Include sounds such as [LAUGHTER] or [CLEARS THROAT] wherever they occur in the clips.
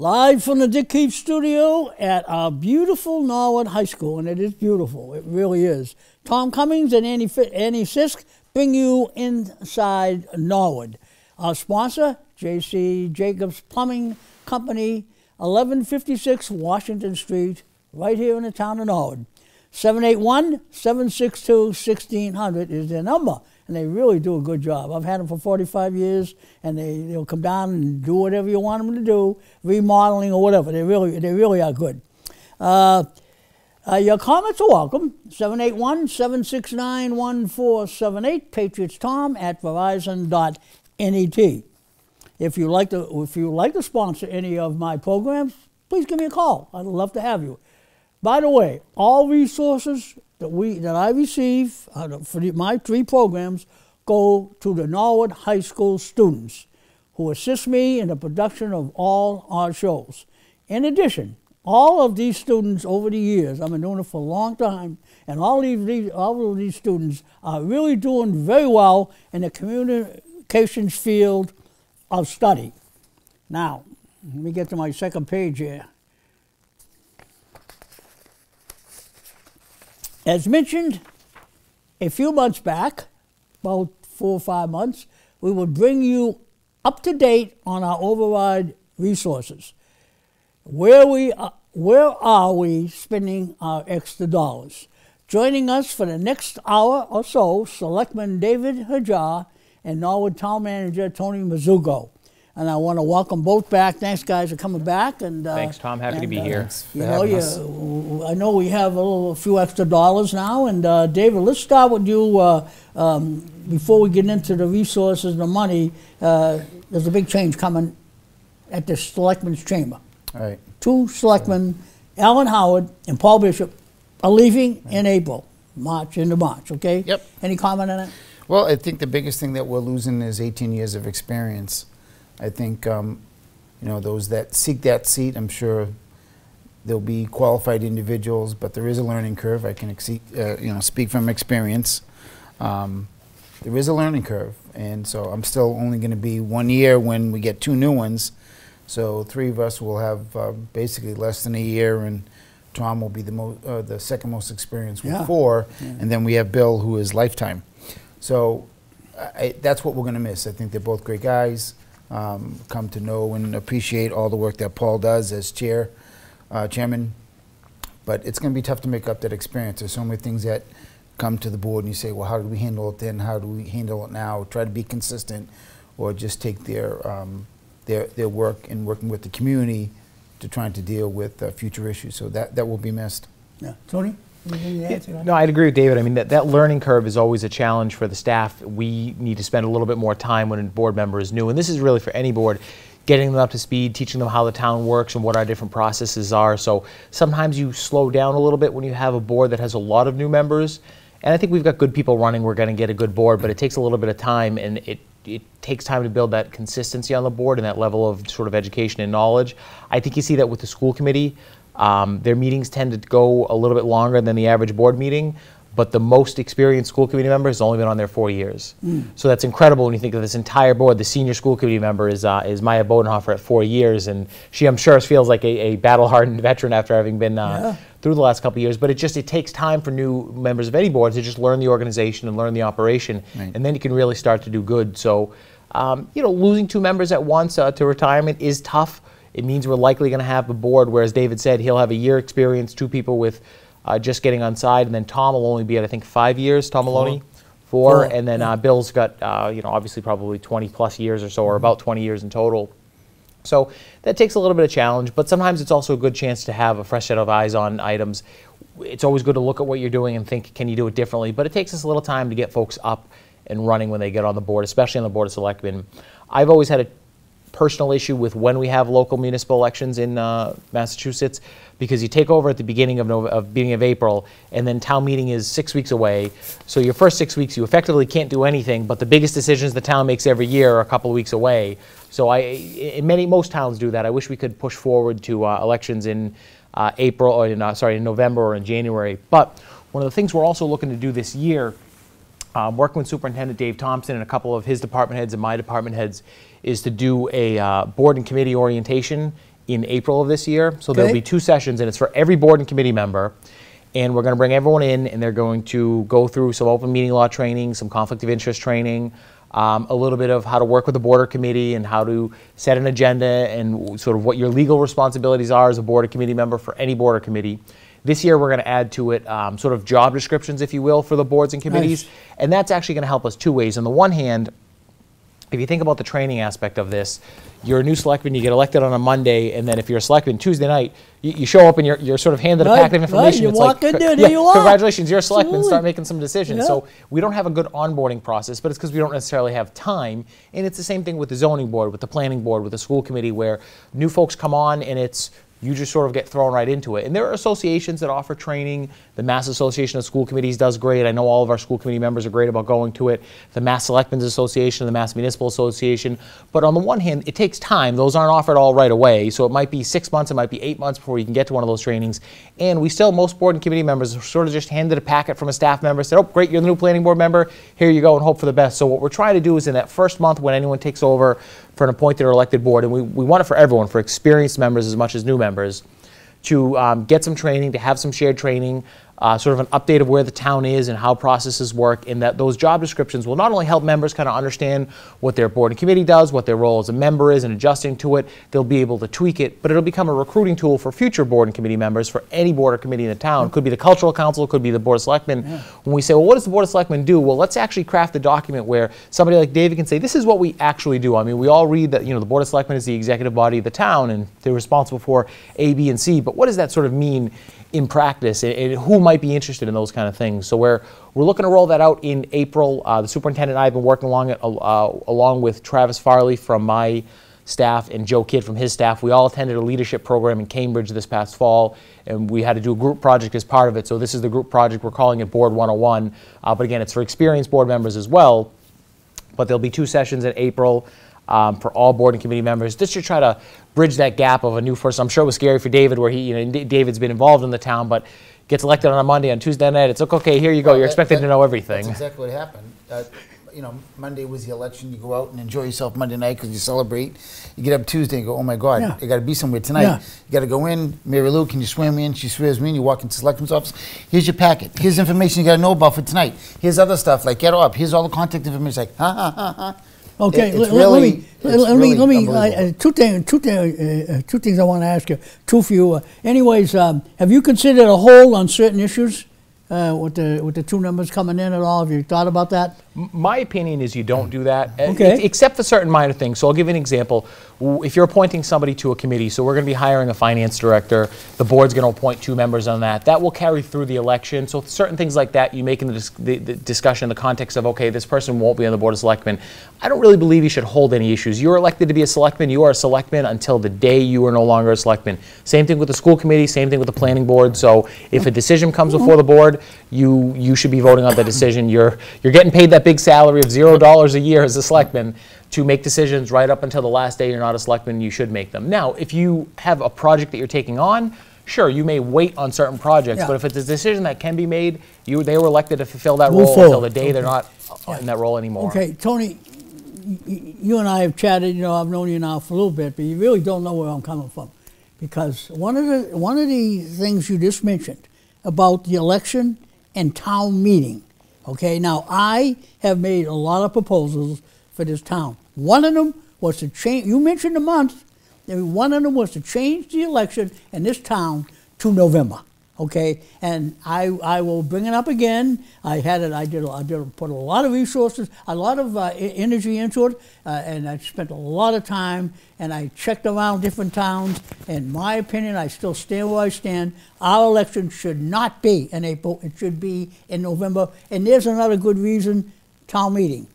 Live from the Dick Keefe studio at our beautiful Norwood High School, and it is beautiful. It really is. Tom Cummings and Annie, Annie Sisk bring you inside Norwood. Our sponsor, J.C. Jacobs Plumbing Company, 1156 Washington Street, right here in the town of Norwood. 781 762 1600 is their number and they really do a good job. I've had them for 45 years, and they, they'll come down and do whatever you want them to do, remodeling or whatever. They really, they really are good. Uh, uh, your comments are welcome. 781-769-1478, Patriots Tom at verizon.net. If you like to, if you like to sponsor any of my programs, please give me a call. I'd love to have you. By the way, all resources that we that I receive uh, for the, my three programs go to the Norwood High School students who assist me in the production of all our shows. In addition, all of these students over the years, I've been doing it for a long time, and all these all of these students are really doing very well in the communications field of study. Now, let me get to my second page here. As mentioned a few months back, about four or five months, we will bring you up to date on our override resources. Where, we are, where are we spending our extra dollars? Joining us for the next hour or so, Selectman David Hajjar and Norwood Town Manager Tony Mazzucco and I want to welcome both back. Thanks, guys, for coming back. And uh, thanks, Tom. Happy and, to be uh, here. You know, you, I know we have a, little, a few extra dollars now. And uh, David, let's start with you. Uh, um, before we get into the resources and the money, uh, there's a big change coming at the Selectmen's Chamber. All right. Two selectmen, Alan Howard and Paul Bishop, are leaving right. in April, March into March. Okay. Yep. Any comment on that? Well, I think the biggest thing that we're losing is 18 years of experience. I think, um, you know, those that seek that seat, I'm sure there'll be qualified individuals, but there is a learning curve. I can exceed, uh, you know, speak from experience. Um, there is a learning curve, and so I'm still only going to be one year when we get two new ones. So three of us will have uh, basically less than a year, and Tom will be the mo- uh, the second most experienced with yeah. four, yeah. and then we have Bill, who is lifetime. So I, that's what we're going to miss. I think they're both great guys um, come to know and appreciate all the work that Paul does as chair, uh, chairman. But it's going to be tough to make up that experience. There's so many things that come to the board and you say, well, how did we handle it then? How do we handle it now? Try to be consistent or just take their, um, their, their work in working with the community to trying to deal with uh, future issues. So that, that will be missed. Yeah. Tony? No, I'd agree with David. I mean, that, that learning curve is always a challenge for the staff. We need to spend a little bit more time when a board member is new, and this is really for any board, getting them up to speed, teaching them how the town works and what our different processes are. So sometimes you slow down a little bit when you have a board that has a lot of new members. And I think we've got good people running. We're going to get a good board, but it takes a little bit of time, and it it takes time to build that consistency on the board and that level of sort of education and knowledge. I think you see that with the school committee. Um, their meetings tend to go a little bit longer than the average board meeting, but the most experienced school committee member has only been on there four years. Mm. So that's incredible when you think of this entire board. The senior school committee member is, uh, is Maya Bodenhofer at four years, and she, I'm sure, feels like a, a battle-hardened [LAUGHS] veteran after having been uh, yeah. through the last couple of years. But it just it takes time for new members of any board to just learn the organization and learn the operation, right. and then you can really start to do good. So, um, you know, losing two members at once uh, to retirement is tough it means we're likely going to have a board where, as David said, he'll have a year experience, two people with uh, just getting on side, and then Tom will only be at, I think, five years, Tom Maloney? Four. Four. And then uh, Bill's got, uh, you know, obviously probably 20 plus years or so, or about 20 years in total. So that takes a little bit of challenge, but sometimes it's also a good chance to have a fresh set of eyes on items. It's always good to look at what you're doing and think, can you do it differently? But it takes us a little time to get folks up and running when they get on the board, especially on the Board of Selectmen. I've always had a personal issue with when we have local municipal elections in uh, Massachusetts because you take over at the beginning of, November, of beginning of April and then town meeting is six weeks away. So your first six weeks you effectively can't do anything, but the biggest decisions the town makes every year are a couple of weeks away. So I, in many most towns do that. I wish we could push forward to uh, elections in uh, April or in, uh, sorry in November or in January. But one of the things we're also looking to do this year um, working with Superintendent Dave Thompson and a couple of his department heads and my department heads is to do a uh, board and committee orientation in April of this year. So there'll be two sessions, and it's for every board and committee member. And we're going to bring everyone in, and they're going to go through some open meeting law training, some conflict of interest training, um, a little bit of how to work with the board or committee, and how to set an agenda, and sort of what your legal responsibilities are as a board or committee member for any board or committee. This year, we're going to add to it um, sort of job descriptions, if you will, for the boards and committees. Nice. And that's actually going to help us two ways. On the one hand, if you think about the training aspect of this, you're a new selectman, you get elected on a Monday, and then if you're a selectman Tuesday night, you, you show up and you're, you're sort of handed a packet of right, information. you it's walk like, in there, [LAUGHS] yeah, you are. Congratulations, you're a selectman, start Absolutely. making some decisions. Yeah. So we don't have a good onboarding process, but it's because we don't necessarily have time. And it's the same thing with the zoning board, with the planning board, with the school committee, where new folks come on and it's you just sort of get thrown right into it. And there are associations that offer training. The Mass Association of School Committees does great. I know all of our school committee members are great about going to it. The Mass Selectmen's Association, the Mass Municipal Association. But on the one hand, it takes time. Those aren't offered all right away. So it might be six months, it might be eight months before you can get to one of those trainings. And we still, most board and committee members are sort of just handed a packet from a staff member, said, oh, great, you're the new planning board member. Here you go, and hope for the best. So what we're trying to do is in that first month when anyone takes over for an appointed or elected board, and we, we want it for everyone, for experienced members as much as new members, to um, get some training, to have some shared training, uh, sort of an update of where the town is and how processes work, and that those job descriptions will not only help members kind of understand what their board and committee does, what their role as a member is, and adjusting to it, they'll be able to tweak it, but it'll become a recruiting tool for future board and committee members for any board or committee in the town. Could be the cultural council, could be the board of selectmen. When we say, well, what does the board of selectmen do? Well, let's actually craft a document where somebody like David can say, this is what we actually do. I mean, we all read that, you know, the board of selectmen is the executive body of the town, and they're responsible for A, B, and C, but what does that sort of mean in practice, and, and who might be interested in those kind of things? So we're, we're looking to roll that out in April. Uh, the superintendent and I have been working along it, uh, along with Travis Farley from my staff and Joe Kidd from his staff. We all attended a leadership program in Cambridge this past fall, and we had to do a group project as part of it. So this is the group project. We're calling it Board 101. Uh, but again, it's for experienced board members as well. But there'll be two sessions in April um, for all board and committee members, just to try to bridge that gap of a new person. I'm sure it was scary for David, where he, you know, David's been involved in the town, but gets elected on a Monday, on Tuesday night, it's like, okay, here you go. You're That- expected that- to know everything. That's exactly what happened. Uh, you know, Monday was the election. You go out and enjoy yourself Monday night because you celebrate. You get up Tuesday and go, oh my God, Yeah. I got to be somewhere tonight. Yeah. You got to go in. Mary Lou, can you swear me in? She swears me in. You walk into the selectman's office. Here's your packet. Here's information you got to know about for tonight. Here's other stuff like get up. Here's all the contact information. It's like, ha ha ha ha. Okay, It- let, it's let- let really- me, let, me, really let me, uh, two things, two, thing, uh, uh, two things I want to ask you, two for you. Uh, anyways, um, have you considered a hold on certain issues uh, with the with the two numbers coming in at all? Have you thought about that? My opinion is you don't do that, uh, Okay. except for certain minor things. So I'll give you an example. If you're appointing somebody to a committee, so we're going to be hiring a finance director, the board's going to appoint two members on that. That will carry through the election. So certain things like that, you make in the, dis- the, the discussion in the context of, okay, this person won't be on the board of selectmen. I don't really believe you should hold any issues. You're elected to be a selectman. You are a selectman until the day you are no longer a selectman. Same thing with the school committee. Same thing with the planning board. So if a decision comes before the board, you you should be voting on the decision. You're you're getting paid that big salary of zero dollars a year as a selectman to make decisions right up until the last day you're not a selectman. You should make them. Now, if you have a project that you're taking on. Sure, you may wait on certain projects, Yeah. but if it's a decision that can be made, you they were elected to fulfill that Move role until the day they're not uh, in that role anymore. Okay, Tony, you and I have chatted. You know, I've known you now for a little bit, but you really don't know where I'm coming from, because one of the one of the things you just mentioned about the election and town meeting. Okay, now I have made a lot of proposals for this town. One of them was to change. You mentioned a month. One of them was to change the election in this town to November. Okay, and I, I will bring it up again. I had it. I did. I did put a lot of resources, a lot of uh, energy into it, uh, and I spent a lot of time. And I checked around different towns. In my opinion, I still stand where I stand. Our election should not be in April. It should be in November. And there's another good reason: town meeting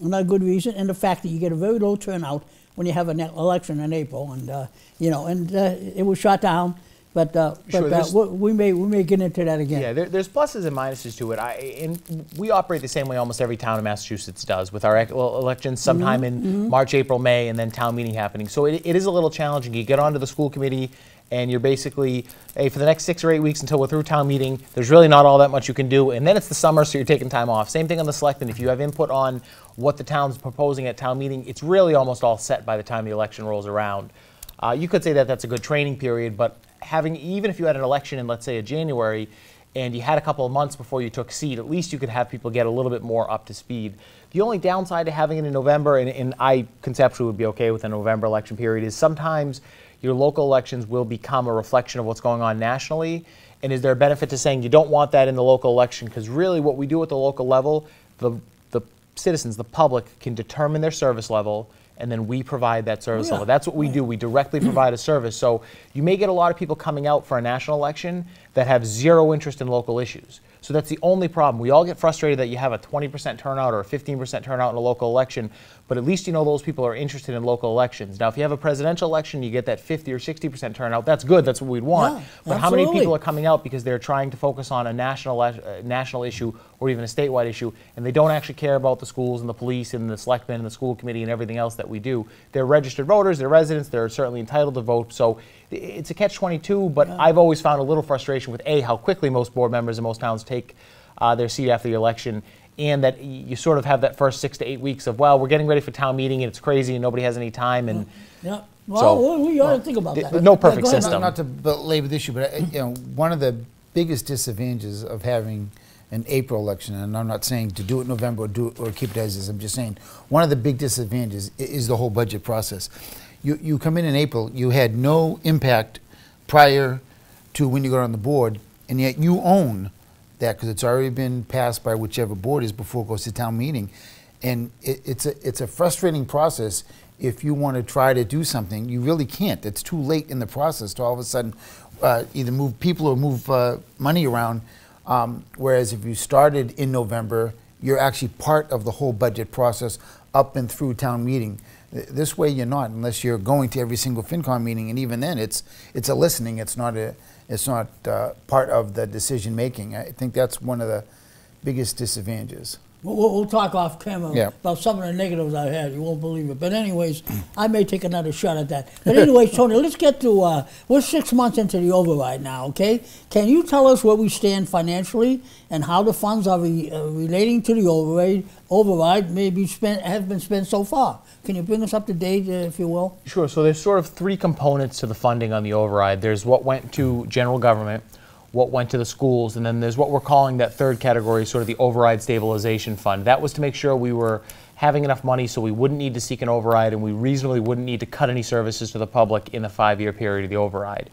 another good reason, and the fact that you get a very low turnout when you have an election in April, and uh, you know, and uh, it was shot down. But uh, Sure, but uh, we we may we may get into that again. Yeah, there, there's pluses and minuses to it. I, and we operate the same way almost every town in Massachusetts does, with our elections sometime in March, April, May, and then town meeting happening. So it, it is a little challenging. You get onto the school committee, and you're basically, hey, for the next six or eight weeks until we're through town meeting, there's really not all that much you can do. And then it's the summer, so you're taking time off. Same thing on the selectmen. If you have input on what the town's proposing at town meeting, it's really almost all set by the time the election rolls around. Uh, you could say that that's a good training period, but having even if you had an election in let's say a January, and you had a couple of months before you took seat, at least you could have people get a little bit more up to speed. The only downside to having it in November, and, and I conceptually would be okay with a November election period, is sometimes your local elections will become a reflection of what's going on nationally. And is there a benefit to saying you don't want that in the local election? Because really, what we do at the local level, the, the citizens, the public, can determine their service level, and then we provide that service oh, yeah. level. That's what we do. We directly provide a service. So you may get a lot of people coming out for a national election that have zero interest in local issues. So that's the only problem. We all get frustrated that you have a 20% turnout or a 15% turnout in a local election, but at least you know those people are interested in local elections. Now, if you have a presidential election, you get that 50 or 60% turnout. That's good. That's what we'd want. Yeah, but how many people are coming out because they're trying to focus on a national uh, national issue or even a statewide issue, and they don't actually care about the schools and the police and the selectmen and the school committee and everything else that we do? They're registered voters. They're residents. They're certainly entitled to vote. So it's a catch-22. But I've always found a little frustration with a how quickly most board members in most towns take uh, their seat after the election, and that you sort of have that first six to eight weeks of, well, we're getting ready for town meeting and it's crazy and nobody has any time. And Yeah. Well, So- we- we ought to think about that. no perfect go ahead. system. Not, not to belabor the issue, but uh, you know, one of the biggest disadvantages of having an April election, and I'm not saying to do it in November or do it, or keep it as is. I'm just saying one of the big disadvantages is the whole budget process. You you come in in April, you had no impact prior to when you got on the board, and yet you own that because it's already been passed by whichever board is before it goes to town meeting, and it, it's a it's a frustrating process if you want to try to do something, you really can't. It's too late in the process to all of a sudden uh, either move people or move uh, money around. Um, whereas if you started in November, you're actually part of the whole budget process up and through town meeting. This way, you're not, unless you're going to every single FinCom meeting, and even then, it's it's a listening. It's not a it's not uh, part of the decision making. I think that's one of the biggest disadvantages. We'll, we'll we'll talk off camera Yeah. about some of the negatives I had. You won't believe it. But anyways, I may take another shot at that. But anyways, [LAUGHS] Tony, let's get to. Uh, we're six months into the override now. Okay, can you tell us where we stand financially and how the funds are re, uh, relating to the override? Override may be spent have been spent so far. Can you bring us up to date, uh, if you will? Sure. So there's sort of three components to the funding on the override. There's what went to general government, what went to the schools, and then there's what we're calling that third category, sort of the override stabilization fund. That was to make sure we were having enough money so we wouldn't need to seek an override and we reasonably wouldn't need to cut any services to the public in the five-year period of the override.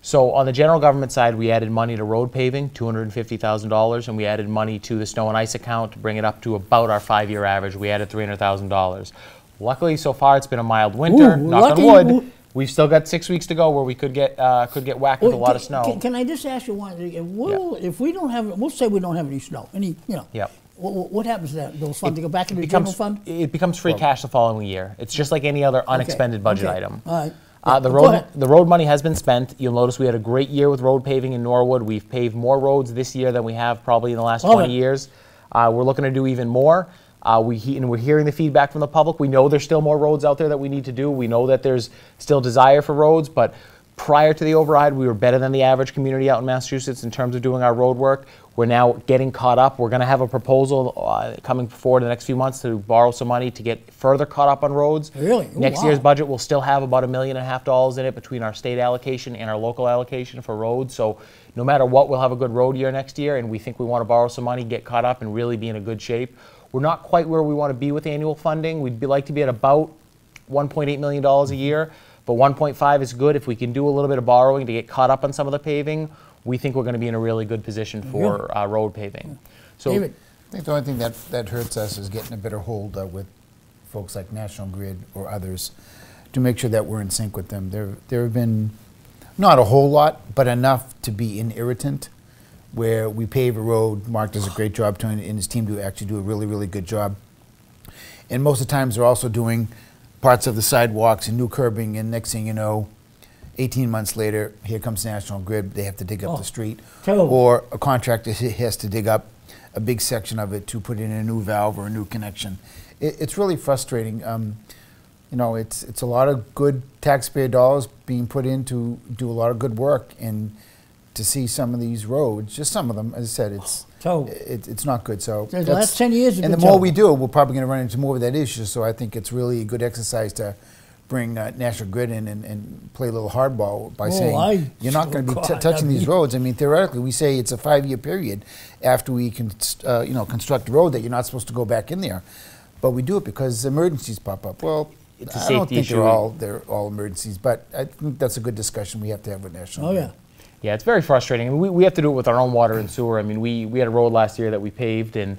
So on the general government side, we added money to road paving, $250,000, and we added money to the snow and ice account to bring it up to about our five-year average. We added $300,000. Luckily, so far it's been a mild winter. Ooh, knock lucky. on wood. We've still got six weeks to go where we could get uh, could get whacked with a Well, lot of snow. Can, can I just ask you one? thing? If, we'll, if we don't have, we'll say we don't have any snow, any, you know. Yep. What, what happens to that? Those funds they go back into the becomes, general fund? It becomes free cash the following year. It's just like any other unexpended budget okay. item. All right. Uh, the road the road money has been spent. You'll notice we had a great year with road paving in Norwood. We've paved more roads this year than we have probably in the last Love 20 it. years. Uh, we're looking to do even more. Uh, we he, and we're hearing the feedback from the public. We know there's still more roads out there that we need to do. We know that there's still desire for roads, but prior to the override, we were better than the average community out in Massachusetts in terms of doing our road work. We're now getting caught up. We're going to have a proposal uh, coming forward in the next few months to borrow some money to get further caught up on roads. Really? Ooh, Next wow. year's budget will still have about a million and a half dollars in it between our state allocation and our local allocation for roads. So no matter what, we'll have a good road year next year, and we think we want to borrow some money, get caught up, and really be in a good shape. We're not quite where we want to be with annual funding. We'd be, like to be at about 1.8 million dollars a year, but 1.5 is good. If we can do a little bit of borrowing to get caught up on some of the paving, we think we're going to be in a really good position for uh, road paving. So David? I think the only thing that, that hurts us is getting a better hold uh, with folks like National Grid or others to make sure that we're in sync with them. There, there have been not a whole lot, but enough to be an irritant. Where we pave a road, Mark does a great job, Tony and his team do actually do a really, really good job. And most of the times they're also doing parts of the sidewalks and new curbing, and next thing you know, 18 months later, here comes National Grid, they have to dig up Oh, the street. terrible. Or a contractor has to dig up a big section of it to put in a new valve or a new connection. It, it's really frustrating. Um, you know, it's it's a lot of good taxpayer dollars being put in to do a lot of good work, and to see some of these roads, just some of them, as I said, it's it, it's not good. So The last 10 years and the more we do, we're probably going to run into more of that issue. So I think it's really a good exercise to bring uh, National Grid in and, and play a little hardball by Oh, saying I- you're not going to be oh, God, touching I these roads. I mean, theoretically, we say it's a five-year period after we can, uh, you know, construct a road that you're not supposed to go back in there, but we do it because emergencies pop up. Well, It's I don't think issue. they're all they're all emergencies, but I think that's a good discussion we have to have with National. Oh, Grid. yeah. Yeah, it's very frustrating. I mean, we, we have to do it with our own water and sewer. I mean, we, we had a road last year that we paved, and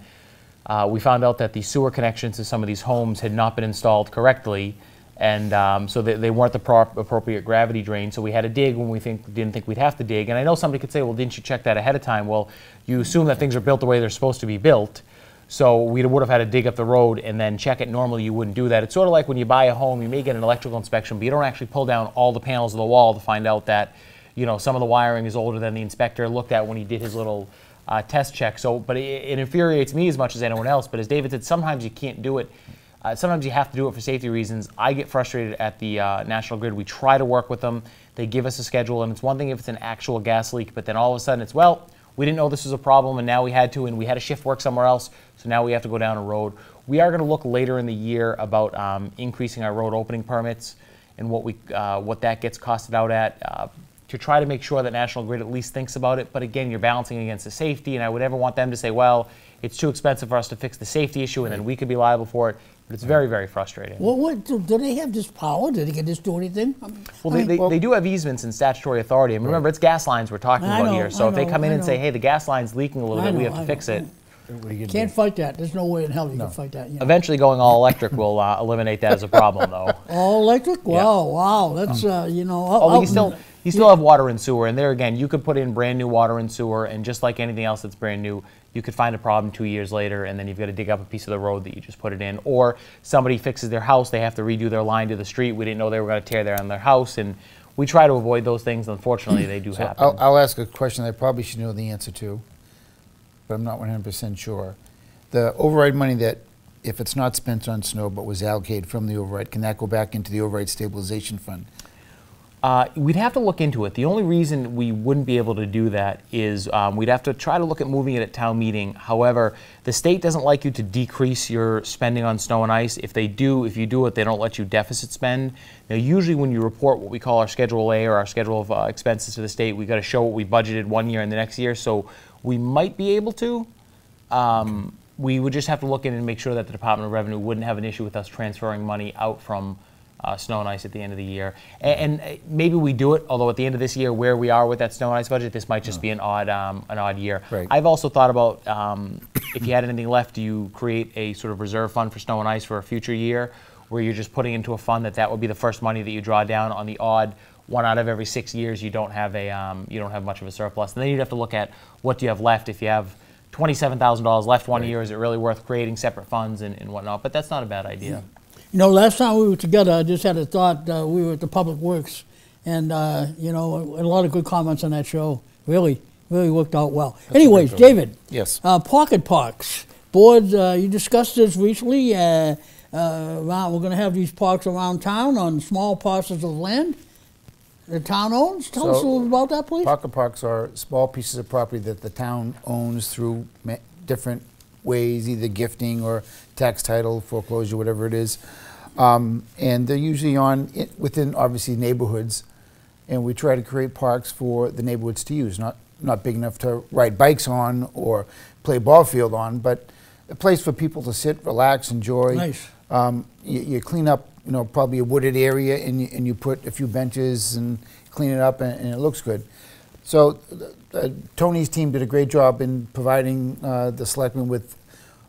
uh, we found out that the sewer connections to some of these homes had not been installed correctly, and um, so they, they weren't the prop, appropriate gravity drain. So we had to dig when we think, didn't think we'd have to dig. And I know somebody could say, well, didn't you check that ahead of time? Well, you assume that things are built the way they're supposed to be built. So we would have had to dig up the road and then check it. Normally, you wouldn't do that. It's sort of like when you buy a home, you may get an electrical inspection, but you don't actually pull down all the panels of the wall to find out that, you know, some of the wiring is older than the inspector looked at when he did his little uh, test check. So, but it, it infuriates me as much as anyone else. But as David said, sometimes you can't do it. Uh, sometimes you have to do it for safety reasons. I get frustrated at the uh, National Grid. We try to work with them. They give us a schedule, and it's one thing if it's an actual gas leak, but then all of a sudden it's, well, we didn't know this was a problem, and now we had to, and we had a shift work somewhere else, so now we have to go down a road. We are going to look later in the year about um, increasing our road opening permits and what we uh, what that gets costed out at uh, to try to make sure that National Grid at least thinks about it. But again, you're balancing against the safety, and I would never want them to say, well, it's too expensive for us to fix the safety issue, and then we could be liable for it. But it's very, very frustrating. What, what, do, do they have this power? Do they can just do anything? I mean, Well, I they, mean, they, they do have easements and statutory authority. And remember, it's gas lines we're talking I about know, here. So I if they know, come in I and say, hey, the gas line's leaking a little I bit, we have to I fix know, it. What are you gonna Can't do? fight that. There's no way in hell you No. can fight that. You know. Eventually, going all electric will uh, eliminate that as a problem, though. [LAUGHS] All electric? Wow, wow. That's, uh, you know. out- Although out you still, you still have water and sewer, and there again, you could put in brand new water and sewer, and just like anything else that's brand new, you could find a problem two years later, and then you've got to dig up a piece of the road that you just put it in. Or somebody fixes their house, they have to redo their line to the street. We didn't know they were going to tear down their house, and we try to avoid those things. Unfortunately, they do So happen. I'll, I'll ask a question I probably should know the answer to, but I'm not 100% sure. The override money that, if it's not spent on snow but was allocated from the override, can that go back into the override stabilization fund? Uh, we'd have to look into it. The only reason we wouldn't be able to do that is um, we'd have to try to look at moving it at town meeting. However, the state doesn't like you to decrease your spending on snow and ice. If they do, if you do it, they don't let you deficit spend. Now, usually when you report what we call our Schedule A or our schedule of uh, expenses to the state, we got to show what we budgeted one year and the next year. So we might be able to. Um, we would just have to look in and make sure that the Department of Revenue wouldn't have an issue with us transferring money out from uh, snow and ice at the end of the year. And, and uh, maybe we do it, although at the end of this year, where we are with that snow and ice budget, this might just be an odd, um, an odd year. Right. I've also thought about um, if you had anything left, do you create a sort of reserve fund for snow and ice for a future year, where you're just putting into a fund that that would be the first money that you draw down on the odd one out of every six years you don't have a um, you don't have much of a surplus, and then you'd have to look at what do you have left if you have. $27,000 left one year, is it really worth creating separate funds and, and whatnot? But that's not a bad idea. You know, last time we were together, I just had a thought. Uh, we were at the Public Works, and uh, you know, a lot of good comments on that show. Really, really worked out well. Anyways. David. Yes. Uh, pocket parks board. Uh, you discussed this recently. Uh, uh, around, we're going to have these parks around town on small parcels of land. The town owns. Tell us a little about that, please. Pocket parks are small pieces of property that the town owns through ma- different ways, either gifting or tax title, foreclosure, whatever it is. Um, and they're usually on i- within obviously neighborhoods, and we try to create parks for the neighborhoods to use. Not not big enough to ride bikes on or play ball field on, but a place for people to sit, relax, enjoy. Nice. Um, you, you clean up, you know, probably a wooded area, and you, and you put a few benches and clean it up, and, and it looks good. So uh, Tony's team did a great job in providing uh, the selectmen with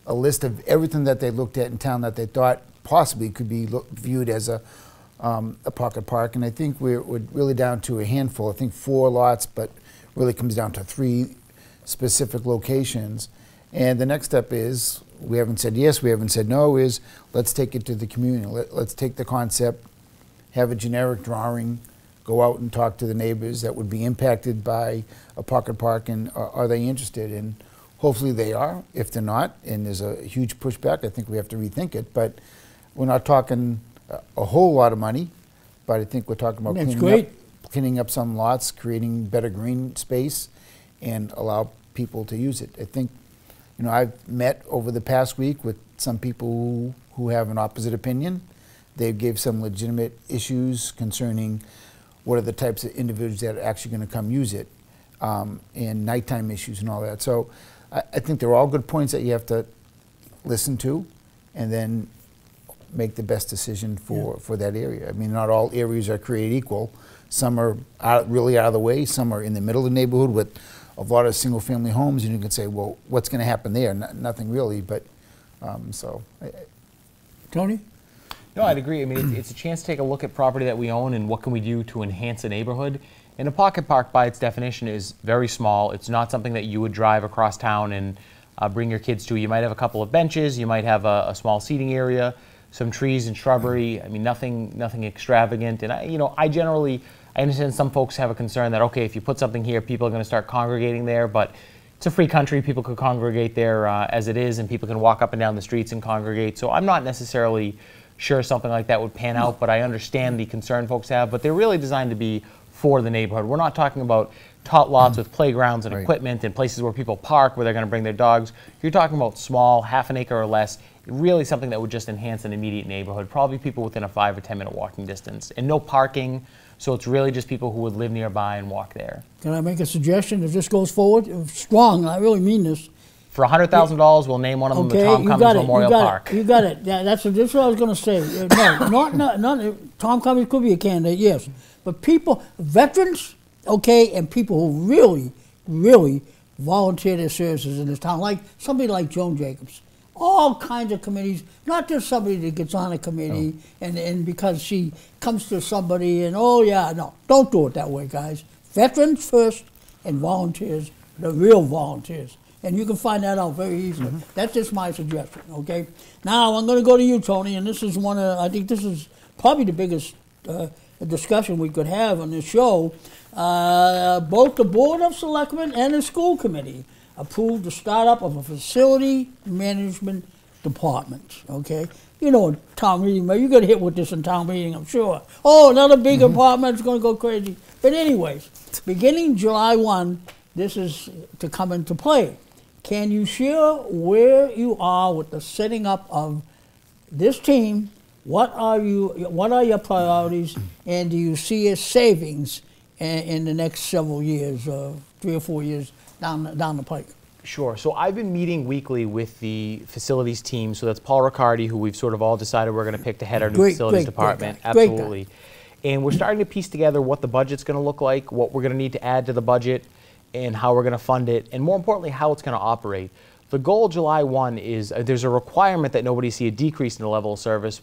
a list of everything that they looked at in town that they thought possibly could be look, viewed as a, um, a pocket park. And I think we're, we're really down to a handful. I think four lots, but really comes down to three specific locations. And the next step is we haven't said yes, we haven't said no. Is let's take it to the community. Let, let's take the concept, have a generic drawing, go out and talk to the neighbors that would be impacted by a pocket park, and are, are they interested? And hopefully they are. If they're not, and there's a huge pushback, I think we have to rethink it. But we're not talking a, a whole lot of money, but I think we're talking about That's cleaning great. up, cleaning up some lots, creating better green space, and allow people to use it. I think, you know, I've met over the past week with some people who, who have an opposite opinion. They gave some legitimate issues concerning what are the types of individuals that are actually going to come use it, um, and nighttime issues and all that. So I, I think they're all good points that you have to listen to, and then make the best decision for, for that area. I mean, not all areas are created equal. Some are out, really out of the way. Some are in the middle of the neighborhood with a lot of single-family homes, and you can say, well, what's going to happen there? No, nothing really. But um, so, I- Tony? No, I'd agree. I mean, it's, it's a chance to take a look at property that we own and what can we do to enhance a neighborhood. And a pocket park, by its definition, is very small. It's not something that you would drive across town and uh, bring your kids to. You might have a couple of benches. You might have a, a small seating area, some trees and shrubbery. I mean, nothing, nothing extravagant. And I, you know, I generally, I understand some folks have a concern that okay, if you put something here, people are going to start congregating there, but it's a free country. People could congregate there uh, as it is, and people can walk up and down the streets and congregate. So I'm not necessarily sure something like that would pan out, but I understand the concern folks have. But they're really designed to be for the neighborhood. We're not talking about tot lots with playgrounds and Right. equipment and places where people park where they're going to bring their dogs. You're talking about small, half an acre or less, really something that would just enhance an immediate neighborhood. Probably people within a five or 10 minute walking distance, and no parking. So it's really just people who would live nearby and walk there. Can I make a suggestion if this goes forward? Strong, I really mean this. For $100,000, we'll name one of them Okay, the Tom you got it, Memorial you got Park. it, you got it. Yeah, that's, that's what I was gonna say. Uh, No, [LAUGHS] not, not, not, Tom Cummings could be a candidate, yes. But people, veterans, okay, and people who really, really volunteer their services in this town, like somebody like Joan Jacobs. All kinds of committees, not just somebody that gets on a committee and, and because she comes to somebody and, oh yeah, no, don't do it that way, guys. Veterans first and volunteers, the real volunteers. And you can find that out very easily. That's just my suggestion, okay? Now, I'm going to go to you, Tony, and this is one of, I think this is probably the biggest uh, discussion we could have on this show. Uh, both the Board of Selectmen and the school committee approved the startup of a facility management department, okay? You know, town meeting, you got hit with this in town meeting, I'm sure. Oh, another big apartment's going to go crazy. But anyways, beginning July 1, this is to come into play. Can you share where you are with the setting up of this team? What are you? What are your priorities? And do you see a savings in, in the next several years, uh, three or four years down the, down the pike? Sure. So I've been meeting weekly with the facilities team. So that's Paul Riccardi, who we've sort of all decided we're going to pick to head our new Great, facilities great, department. great. Absolutely. And we're starting to piece together what the budget's going to look like, what we're going to need to add to the budget, and how we're going to fund it, and more importantly, how it's going to operate. The goal July 1 is uh, there's a requirement that nobody see a decrease in the level of service,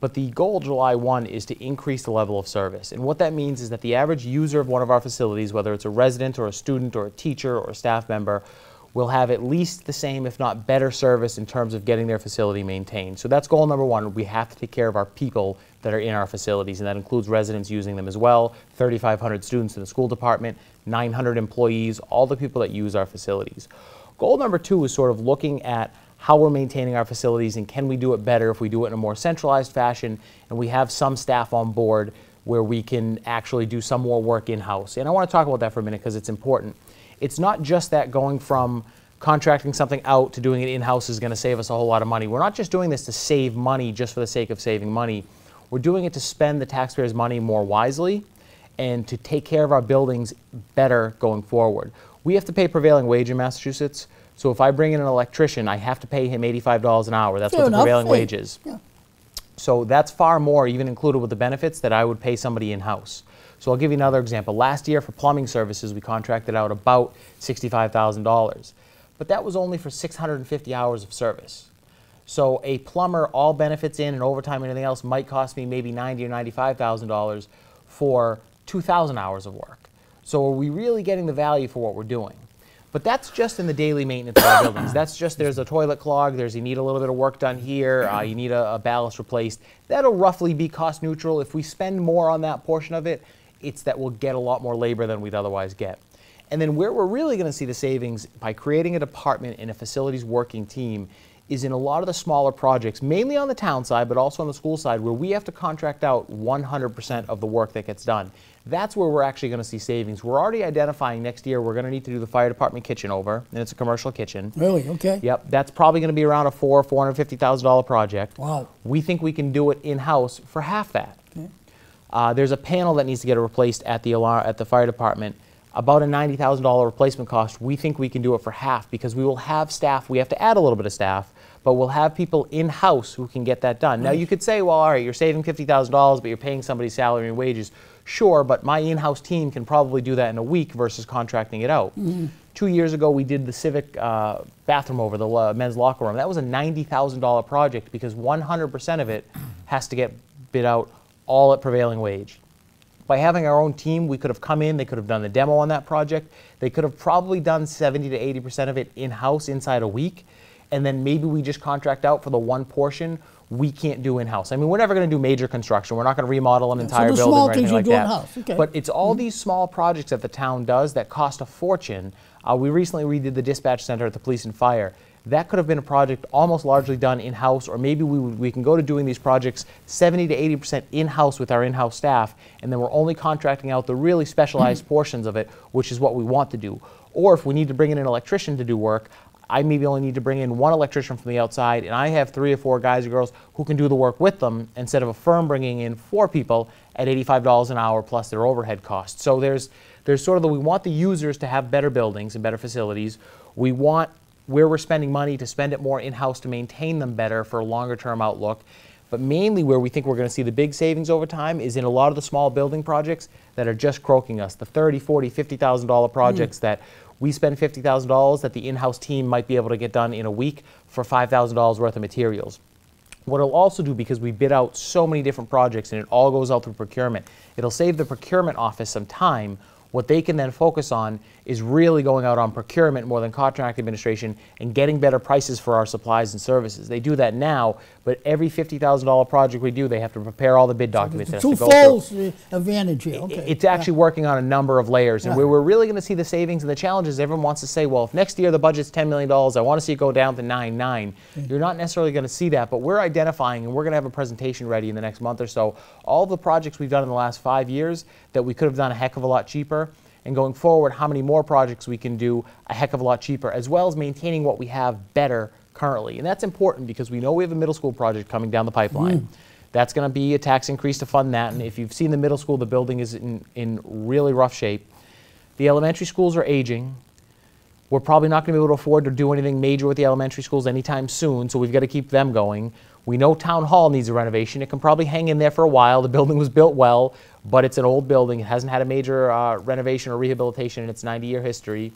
but the goal July 1 is to increase the level of service. And what that means is that the average user of one of our facilities, whether it's a resident or a student or a teacher or a staff member, will have at least the same, if not better, service in terms of getting their facility maintained. So that's goal number one. We have to take care of our people that are in our facilities, and that includes residents using them as well 3,500 students in the school department, 900 employees, all the people that use our facilities. Goal number two is sort of looking at how we're maintaining our facilities and can we do it better if we do it in a more centralized fashion and we have some staff on board where we can actually do some more work in-house. And I want to talk about that for a minute because it's important. It's not just that going from contracting something out to doing it in-house is going to save us a whole lot of money. We're not just doing this to save money just for the sake of saving money. We're doing it to spend the taxpayers' money more wisely and to take care of our buildings better going forward. We have to pay prevailing wage in Massachusetts. So if I bring in an electrician, I have to pay him $85 an hour. That's Fair what the prevailing wage is. Yeah. So that's far more, even included with the benefits, that I would pay somebody in-house. So I'll give you another example. Last year for plumbing services, we contracted out about $65,000. But that was only for 650 hours of service. So a plumber, all benefits in and overtime and everything else, might cost me maybe ninety or ninety-five thousand dollars for two thousand hours of work. So are we really getting the value for what we're doing? But that's just in the daily maintenance of our [COUGHS] buildings. That's just there's a toilet clog, there's you need a little bit of work done here, uh, you need a, a ballast replaced. That'll roughly be cost neutral. If we spend more on that portion of it, it's that we'll get a lot more labor than we'd otherwise get. And then where we're really going to see the savings by creating a department and a facilities working team is in a lot of the smaller projects, mainly on the town side, but also on the school side, where we have to contract out 100% of the work that gets done. That's where we're actually going to see savings. We're already identifying next year we're going to need to do the fire department kitchen over, and it's a commercial kitchen. Really? Okay. Yep, that's probably going to be around a four, four hundred fifty thousand dollar project. Wow. We think we can do it in house for half that. Okay. Uh, there's a panel that needs to get replaced at the alarm, at the fire department. About a ninety thousand dollar replacement cost. We think we can do it for half because we will have staff. We have to add a little bit of staff, but we'll have people in house who can get that done. Now you could say, well, all right, you're saving fifty thousand dollars, but you're paying somebody's salary and wages. Sure, but my in-house team can probably do that in a week versus contracting it out. Two years ago, we did the civic uh, bathroom over the uh, men's locker room. That was a ninety thousand dollar project because one hundred percent of it has to get bid out all at prevailing wage. By having our own team, we could have come in, they could have done the demo on that project. They could have probably done 70 to 80% of it in house inside a week. And then maybe we just contract out for the one portion we can't do in house. I mean, we're never going to do major construction. We're not going to remodel an so entire the building small or anything like that. okay. But it's all these small projects that the town does that cost a fortune. Uh, we recently redid the dispatch center at the police and fire. That could have been a project almost largely done in-house, or maybe we, we can go to doing these projects 70 to 80% in-house with our in-house staff, and then we're only contracting out the really specialized [CLEARS THROAT] portions of it, which is what we want to do. Or if we need to bring in an electrician to do work, I maybe only need to bring in one electrician from the outside, and I have three or four guys or girls who can do the work with them instead of a firm bringing in four people at $85 an hour plus their overhead costs. So there's there's sort of the we want the users to have better buildings and better facilities. We want where we're spending money to spend it more in-house to maintain them better for a longer term outlook. But mainly where we think we're going to see the big savings over time is in a lot of the small building projects that are just croaking us. The 30, 40, 50,000 dollar projects mm. that we spend $50,000 that the in-house team might be able to get done in a week for $5,000 worth of materials. What it'll also do, because we bid out so many different projects and it all goes out through procurement, it'll save the procurement office some time. What they can then focus on is really going out on procurement more than contract administration and getting better prices for our supplies and services. They do that now, but every $50,000 project we do, they have to prepare all the bid documents. It's it a has to go through. twofold advantage here. Okay. It's actually working on a number of layers, and Yeah. where we're really going to see the savings and the challenges. Everyone wants to say, "Well, if next year the budget's ten million dollars, I want to see it go down to nine nine." You're not necessarily going to see that, but we're identifying, and we're going to have a presentation ready in the next month or so. All the projects we've done in the last five years that we could have done a heck of a lot cheaper, and going forward, how many more projects we can do a heck of a lot cheaper, as well as maintaining what we have better currently. And that's important because we know we have a middle school project coming down the pipeline. Mm. That's going to be a tax increase to fund that. And if you've seen the middle school, the building is in, in really rough shape. The elementary schools are aging. We're probably not going to be able to afford to do anything major with the elementary schools anytime soon, so we've got to keep them going. We know Town Hall needs a renovation. It can probably hang in there for a while. The building was built well, but it's an old building. It hasn't had a major uh, renovation or rehabilitation in its 90 year history.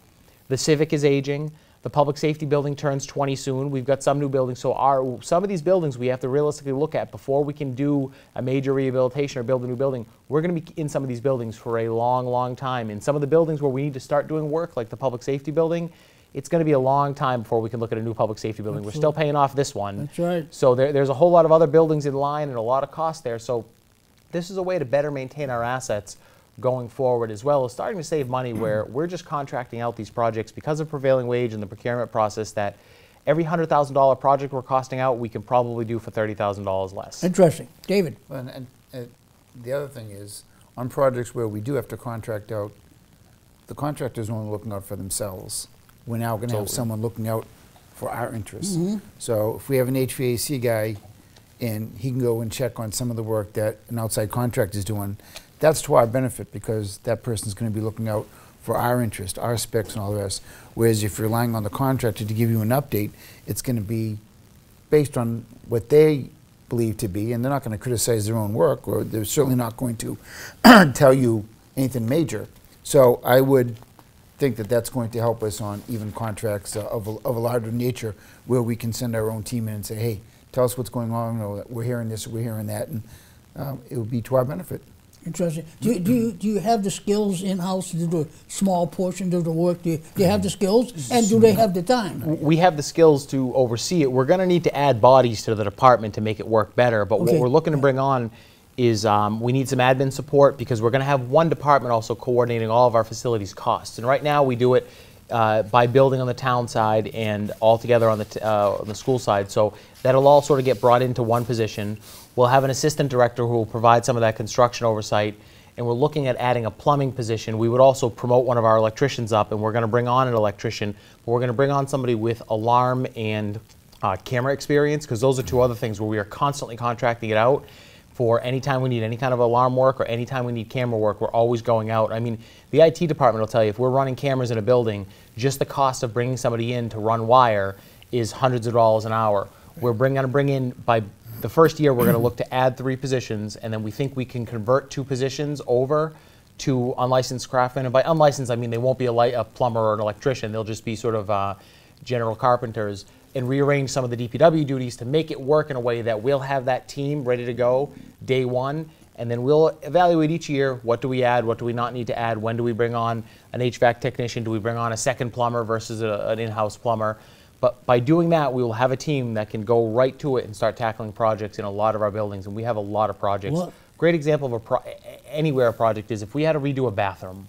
The Civic is aging. The public safety building turns 20 soon. We've got some new buildings. So our, some of these buildings we have to realistically look at before we can do a major rehabilitation or build a new building. We're going to be in some of these buildings for a long, long time. In some of the buildings where we need to start doing work, like the public safety building, it's going to be a long time before we can look at a new public safety building. We're still paying off this one. That's right. So there, there's a whole lot of other buildings in line and a lot of cost there. So this is a way to better maintain our assets going forward, as well as starting to save money where mm-hmm. we're just contracting out these projects because of prevailing wage and the procurement process that every $100,000 project we're costing out, we can probably do for $30,000 less. Interesting. David. And, and, and the other thing is, on projects where we do have to contract out, the contractor's only looking out for themselves. We're now gonna have someone looking out for our interests. Mm-hmm. So if we have an HVAC guy, and he can go and check on some of the work that an outside contractor is doing, that's to our benefit, because that person's gonna be looking out for our interest, our specs and all the rest. Whereas if you're relying on the contractor to give you an update, it's gonna be based on what they believe to be, and they're not going to criticize their own work, or they're certainly not going to [CLEARS THROAT] tell you anything major. So I would think that that's going to help us on even contracts uh, of, a, of a larger nature, where we can send our own team in and say, hey, tell us what's going on, or we're hearing this, or we're hearing that, and um, it would be to our benefit. Interesting. Do you, do you, do you have the skills in-house to do a small portion of the work? Do you, do you have the skills? And do they have the time? we have the skills to oversee it. We're going to need to add bodies to the department to make it work better. But Okay. what we're looking to bring on is um, we need some admin support because we're going to have one department also coordinating all of our facilities costs. And right now we do it uh, by building on the town side and all together on the, uh, on the school side. So that'll all sort of get brought into one position. We'll have an assistant director who will provide some of that construction oversight. And we're looking at adding a plumbing position. We would also promote one of our electricians up, and we're going to bring on an electrician. But we're going to bring on somebody with alarm and uh, camera experience, because those are two other things where we are constantly contracting it out for anytime we need any kind of alarm work or anytime we need camera work, we're always going out. I mean, the IT department will tell you if we're running cameras in a building, just the cost of bringing somebody in to run wire is hundreds of dollars an hour. We're bring, gonna bring in, by the first year, we're gonna look to add three positions, and then we think we can convert two positions over to unlicensed craftsmen. And by unlicensed, I mean they won't be a, li- a plumber or an electrician, they'll just be sort of uh, general carpenters and rearrange some of the DPW duties to make it work in a way that we'll have that team ready to go day one. And then we'll evaluate each year, what do we add, what do we not need to add, when do we bring on an HVAC technician, do we bring on a second plumber versus a, an in-house plumber? But by doing that, we will have a team that can go right to it and start tackling projects in a lot of our buildings, and we have a lot of projects. Well- Great example of a pro- a- anywhere a project is if we had to redo a bathroom,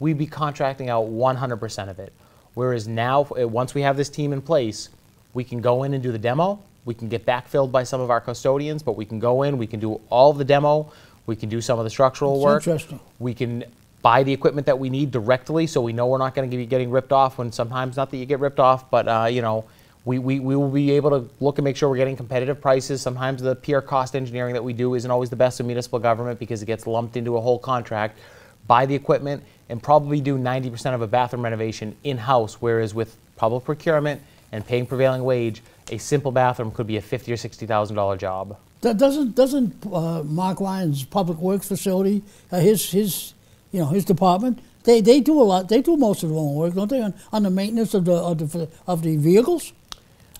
we'd be contracting out 100% of it. Whereas now, uh, once we have this team in place, we can go in and do the demo. We can get backfilled by some of our custodians, but we can go in, we can do all the demo, we can do some of the structural That's work. interesting. We can buy the equipment that we need directly, so we know we're not going to be getting ripped off. When sometimes, not that you get ripped off, but uh, you know, we, we, we will be able to look and make sure we're getting competitive prices. Sometimes the pure cost engineering that we do isn't always the best in municipal government because it gets lumped into a whole contract. Buy the equipment and probably do 90% of a bathroom renovation in-house, whereas with public procurement and paying prevailing wage, a simple bathroom could be a fifty or sixty thousand dollar job. Do- Doesn't, doesn't uh, Mark Ryan's public works facility, uh, his, his, you know, his department, they, they do a lot, they do most of their own work, don't they, on, on the maintenance of the, of the, of the vehicles?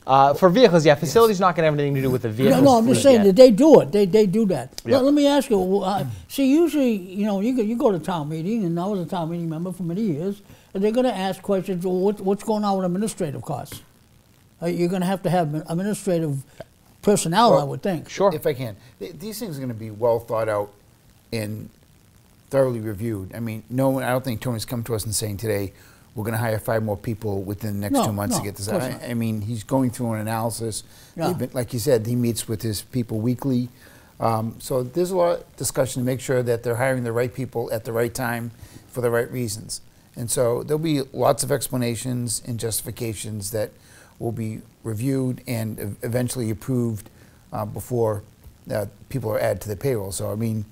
Uh, for vehicles, yeah, facilities not going to have anything to do with the No, vehicles. no, no I'm just saying yet. that they do it, they, they do that. Yeah. Let, let me ask you, uh, see, usually, you know, you go, you go to town meeting, and I was a town meeting member for many years, and they're gonna ask questions, well, what, what's going on with administrative costs? Uh, you're gonna have to have administrative personnel, I would think. Sure. If I can, Th- these things are going to be well thought out and thoroughly reviewed. I mean, no, one- I don't think Tony's come to us and saying today, we're going to hire five more people within the next No, two months to get this out. I. I mean, he's going through an analysis. Yeah. Been- Like you said, he meets with his people weekly. Um, so there's a lot of discussion to make sure that they're hiring the right people at the right time for the right reasons. And so there'll be lots of explanations and justifications that will be reviewed and eventually approved uh, before uh, people are added to the payroll. So, I mean,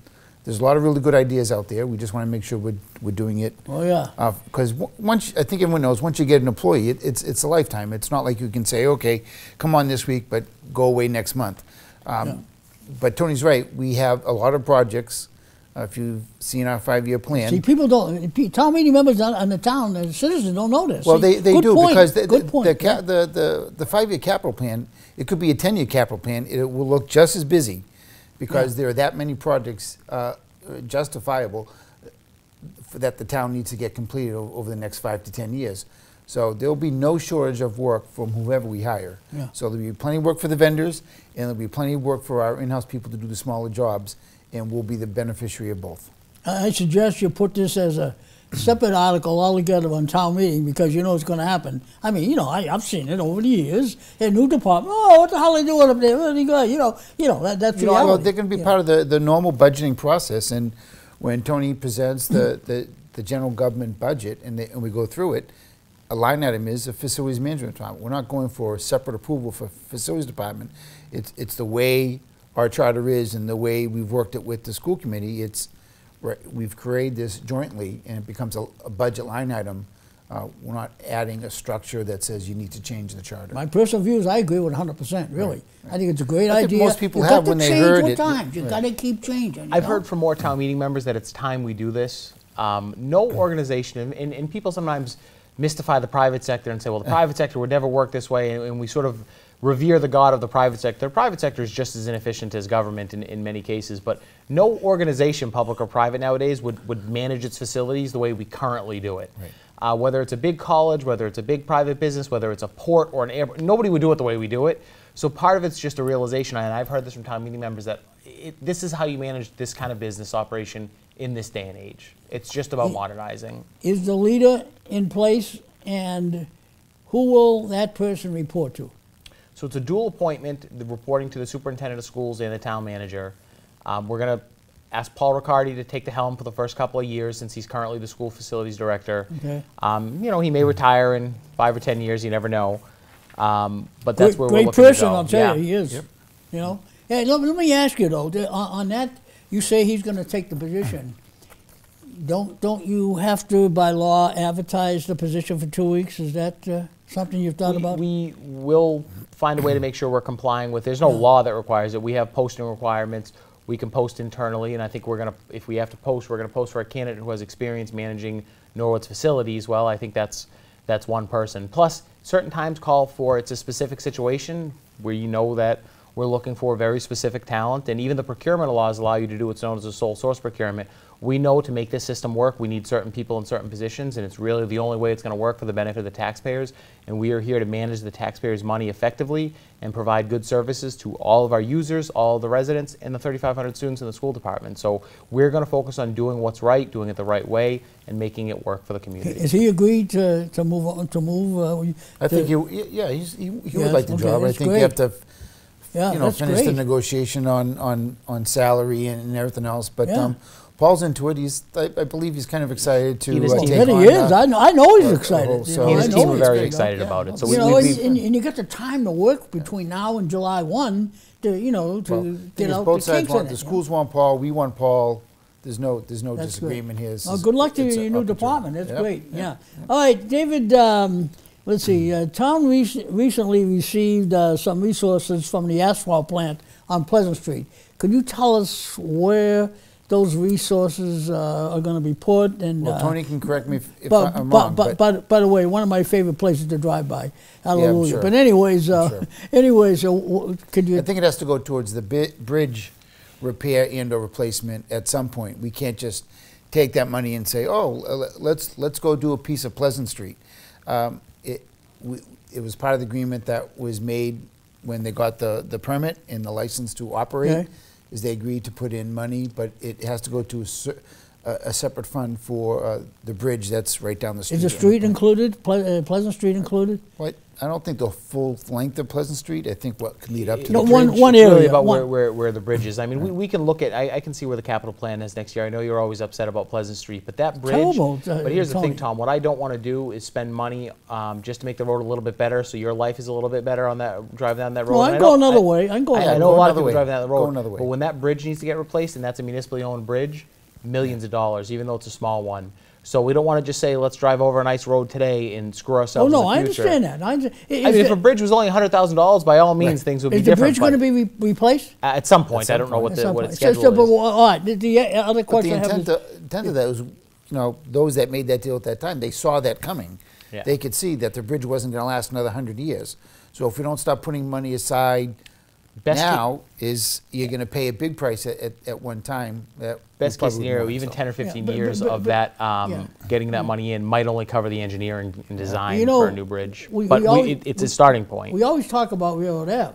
there's a lot of really good ideas out there. We just want to make sure we're, we're doing it. Oh, yeah. Because once, I think everyone knows, once you get an employee, it, it's, it's a lifetime. It's not like you can say, okay, come on this week, but go away next month. Um, Yeah. But Tony's right. We have a lot of projects. Uh, if you've seen our five-year plan, See, people don't, town meeting members on- in the town, the citizens don't know this. Well, See, they, they do point, because the, the, the, ca- the, the, the five-year capital plan, it could be a ten-year capital plan. It will look just as busy because there are that many projects uh, justifiable for that the town needs to get completed over the next five to ten years. So there'll be no shortage of work from whoever we hire. Yeah. So there'll be plenty of work for the vendors, and there'll be plenty of work for our in-house people to do the smaller jobs, and we'll be the beneficiary of both. I suggest you put this as a separate article altogether on town meeting because you know it's going to happen. I mean, you know, I, I've seen it over the years. A new department, oh, what the hell are they doing up there? You know, you know that, that's You know, well, they're going to be Yeah. part of the, the normal budgeting process, and when Tony presents the, the, the general government budget and, they, and we go through it, a line item is a facilities management department. We're not going for separate approval for facilities department. It's, it's the way our charter is and the way we've worked it with the school committee. It's, we've created this jointly and it becomes a, a budget line item. Uh, we're not adding a structure that says you need to change the charter. My personal views, I agree with 100%, really. I think it's a great I think idea. most people you have got when to they change heard with it. times. you Right. got to keep changing. I've know? heard from more town meeting members that it's time we do this. Um, no organization, and, and, and people sometimes mystify the private sector and say, well, the private sector would never work this way, and, and we sort of revere the god of the private sector. The private sector is just as inefficient as government in, in many cases, but no organization, public or private nowadays, would, would manage its facilities the way we currently do it. Right. Uh, whether it's a big college, whether it's a big private business, whether it's a port or an airport, nobody would do it the way we do it. So part of it's just a realization, and I've heard this from town meeting members, that it, this is how you manage this kind of business operation in this day and age. It's just about modernizing. Is the leader in place, and who will that person report to? So it's a dual appointment, the reporting to the superintendent of schools and the town manager. Um, we're going to ask Paul Riccardi to take the helm for the first couple of years since he's currently the school facilities director. Okay. Um, you know, he may retire in five or 10 years, you never know. Um, but that's great, where we're great looking person, to go. I'll tell Yeah. you, he is. Yep. You know. Hey, let, let me ask you though. On, on that, you say he's going to take the position. Don't don't you have to by law advertise the position for two weeks? Is that uh, something you've thought we, about? we will find a way to make sure we're complying with. There's no law that requires it. We have posting requirements. We can post internally, and I think we're going to, if we have to post, we're going to post for a candidate who has experience managing Norwood's facilities. Well, I think that's that's one person. Plus, certain times call for it's a specific situation where you know that we're looking for very specific talent, and even the procurement laws allow you to do what's known as a sole source procurement. We know to make this system work, we need certain people in certain positions, and it's really the only way it's going to work for the benefit of the taxpayers. And we are here to manage the taxpayers' money effectively and provide good services to all of our users, all of the residents, and the 3,500 students in the school department. So we're going to focus on doing what's right, doing it the right way, and making it work for the community. Is he agreed to, to move on to move? Uh, you- I think to- you, yeah, he's, he, he Yes, would like the okay, job. I think great. you have to, Yeah, you know, that's finish the negotiation on, on, on salary and, and everything else. But Yeah. um, Paul's into it. He's, I, I believe he's kind of excited to He and uh, take That on. he is. uh, I know. I know he's excited. you so- know, He and his team are he's very excited Yeah. about it. So you we, know, we, and, we- and, and you got the time to work between now and July one to you know to well, get thing is, out both the sides want in the it, you know. schools want Paul. We want Paul. There's no there's no That's great. disagreement here. This Well, good luck to it's your new department. That's Yep, great. yep. Yeah. All right, David. Um, let's see. Uh, town rec- recently received uh, some resources from the asphalt plant on Pleasant Street. Could you tell us where those resources uh, are going to be put? And Well, uh, Tony can correct me if, if but, I'm but, wrong. but, but, by the way, one of my favorite places to drive by. Hallelujah. sure. But anyways, uh, sure. [LAUGHS] anyways, uh, w- could you? I think it has to go towards the bridge repair and or replacement at some point. We can't just take that money and say, oh, let's, let's go do a piece of Pleasant Street. Um, we- it was part of the agreement that was made when they got the, the permit and the license to operate, Okay. is they agreed to put in money, but it has to go to a cer- a, a separate fund for uh, the bridge that's right down the street. is the street included? Ple- uh, Pleasant Street included? Well, I don't think the full length of Pleasant Street. I think what could lead up to No, the one- bridge. one it's really area, about one- where, where, where the bridge is. I mean, we, we can look at, I, I can see where the capital plan is next year. I know you're always upset about Pleasant Street, but that bridge. Terrible, uh, But here's the Tony. thing, Tom, what I don't want to do is spend money um, just to make the road a little bit better, so your life is a little bit better on that, drive down that road. No, And I I can go know- another I- way. I can go I, another I know a way. lot Go of people another driving down the way. Go road. another way. But when that bridge needs to get replaced, and that's a municipally owned bridge, millions of dollars, even though it's a small one. So we don't want to just say, let's drive over a nice road today and screw ourselves. Oh no, in I the future. understand that. I, under- I mean, if a bridge was only $100,000, by all means, things would be different. is the different. bridge going to be re- replaced? Uh, At some point, some I don't know what At the some what point. its So- so, but, is. all right. The, the other But the question I have intent, is, of, intent of that was, you know, those that made that deal at that time, they saw that coming. Yeah. They could see that the bridge wasn't going to last another hundred years. So if we don't stop putting money aside Best now, is you're going to pay a big price at, at, at one time. That Best case scenario, even want, 10 or 15 but- years but- of but- that, um, yeah. getting that money in might only cover the engineering and design You know, for a new bridge. we- but we always- it, it's we- a starting point. we always talk about Railroad Ave.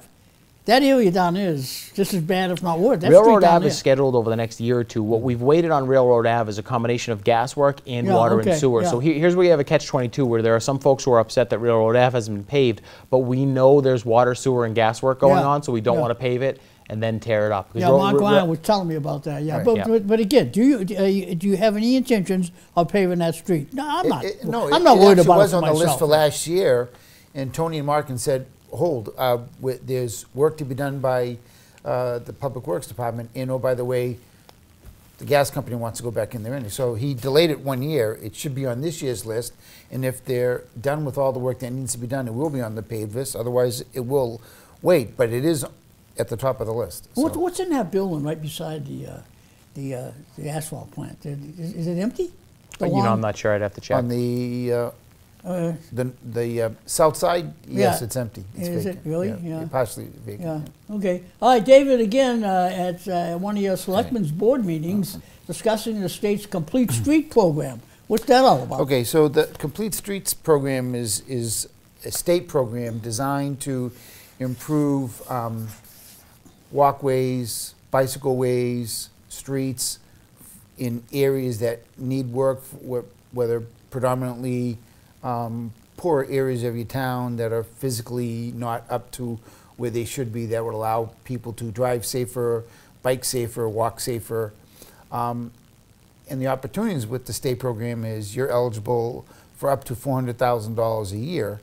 That area down there is just as bad, if not worse. That Railroad street down Ave there. is scheduled over the next year or two. What we've waited on Railroad Ave is a combination of gas work and Yeah, water okay, and sewer. So yeah. here, here's where you have a catch-22, where there are some folks who are upset that Railroad Ave hasn't been paved, but we know there's water, sewer, and gas work going Yeah, on, so we don't yeah. want to pave it and then tear it up. 'Cause Yeah, Ro- Mark Ro- Ryan was telling me about that. Yeah, Right. but, Yeah. but but again, do you uh, do you have any intentions of paving that street? No, I'm not. it- no, I'm not it worried actually about was it for on the list for last year, and Tony and Mark Ryan said, "Hold, uh, wi- there's work to be done by uh, the Public Works Department, and oh, by the way, the gas company wants to go back in there anyway." So he delayed it one year. It should be on this year's list, and if they're done with all the work that needs to be done, it will be on the paved list. Otherwise, it will wait. But it is at the top of the list. What, what's in that building right beside the uh, the uh, the asphalt plant? Is, is it empty? You know, I'm not sure. I'd have to check. On the uh, the the uh, south side, yes, Yeah. it's empty. It's Is it vacant. really? Yeah. partially vacant. Yeah, okay. All right, David, again, uh, at uh, one of your selectmen's board meetings, discussing the state's complete street program. What's that all about? Okay, so the Complete Streets program is, is a state program designed to improve um, walkways, bicycle ways, streets in areas that need work, wh- whether predominantly um, poor areas of your town that are physically not up to where they should be, that would allow people to drive safer, bike safer, walk safer. Um, and the opportunities with the state program is you're eligible for up to $400,000 a year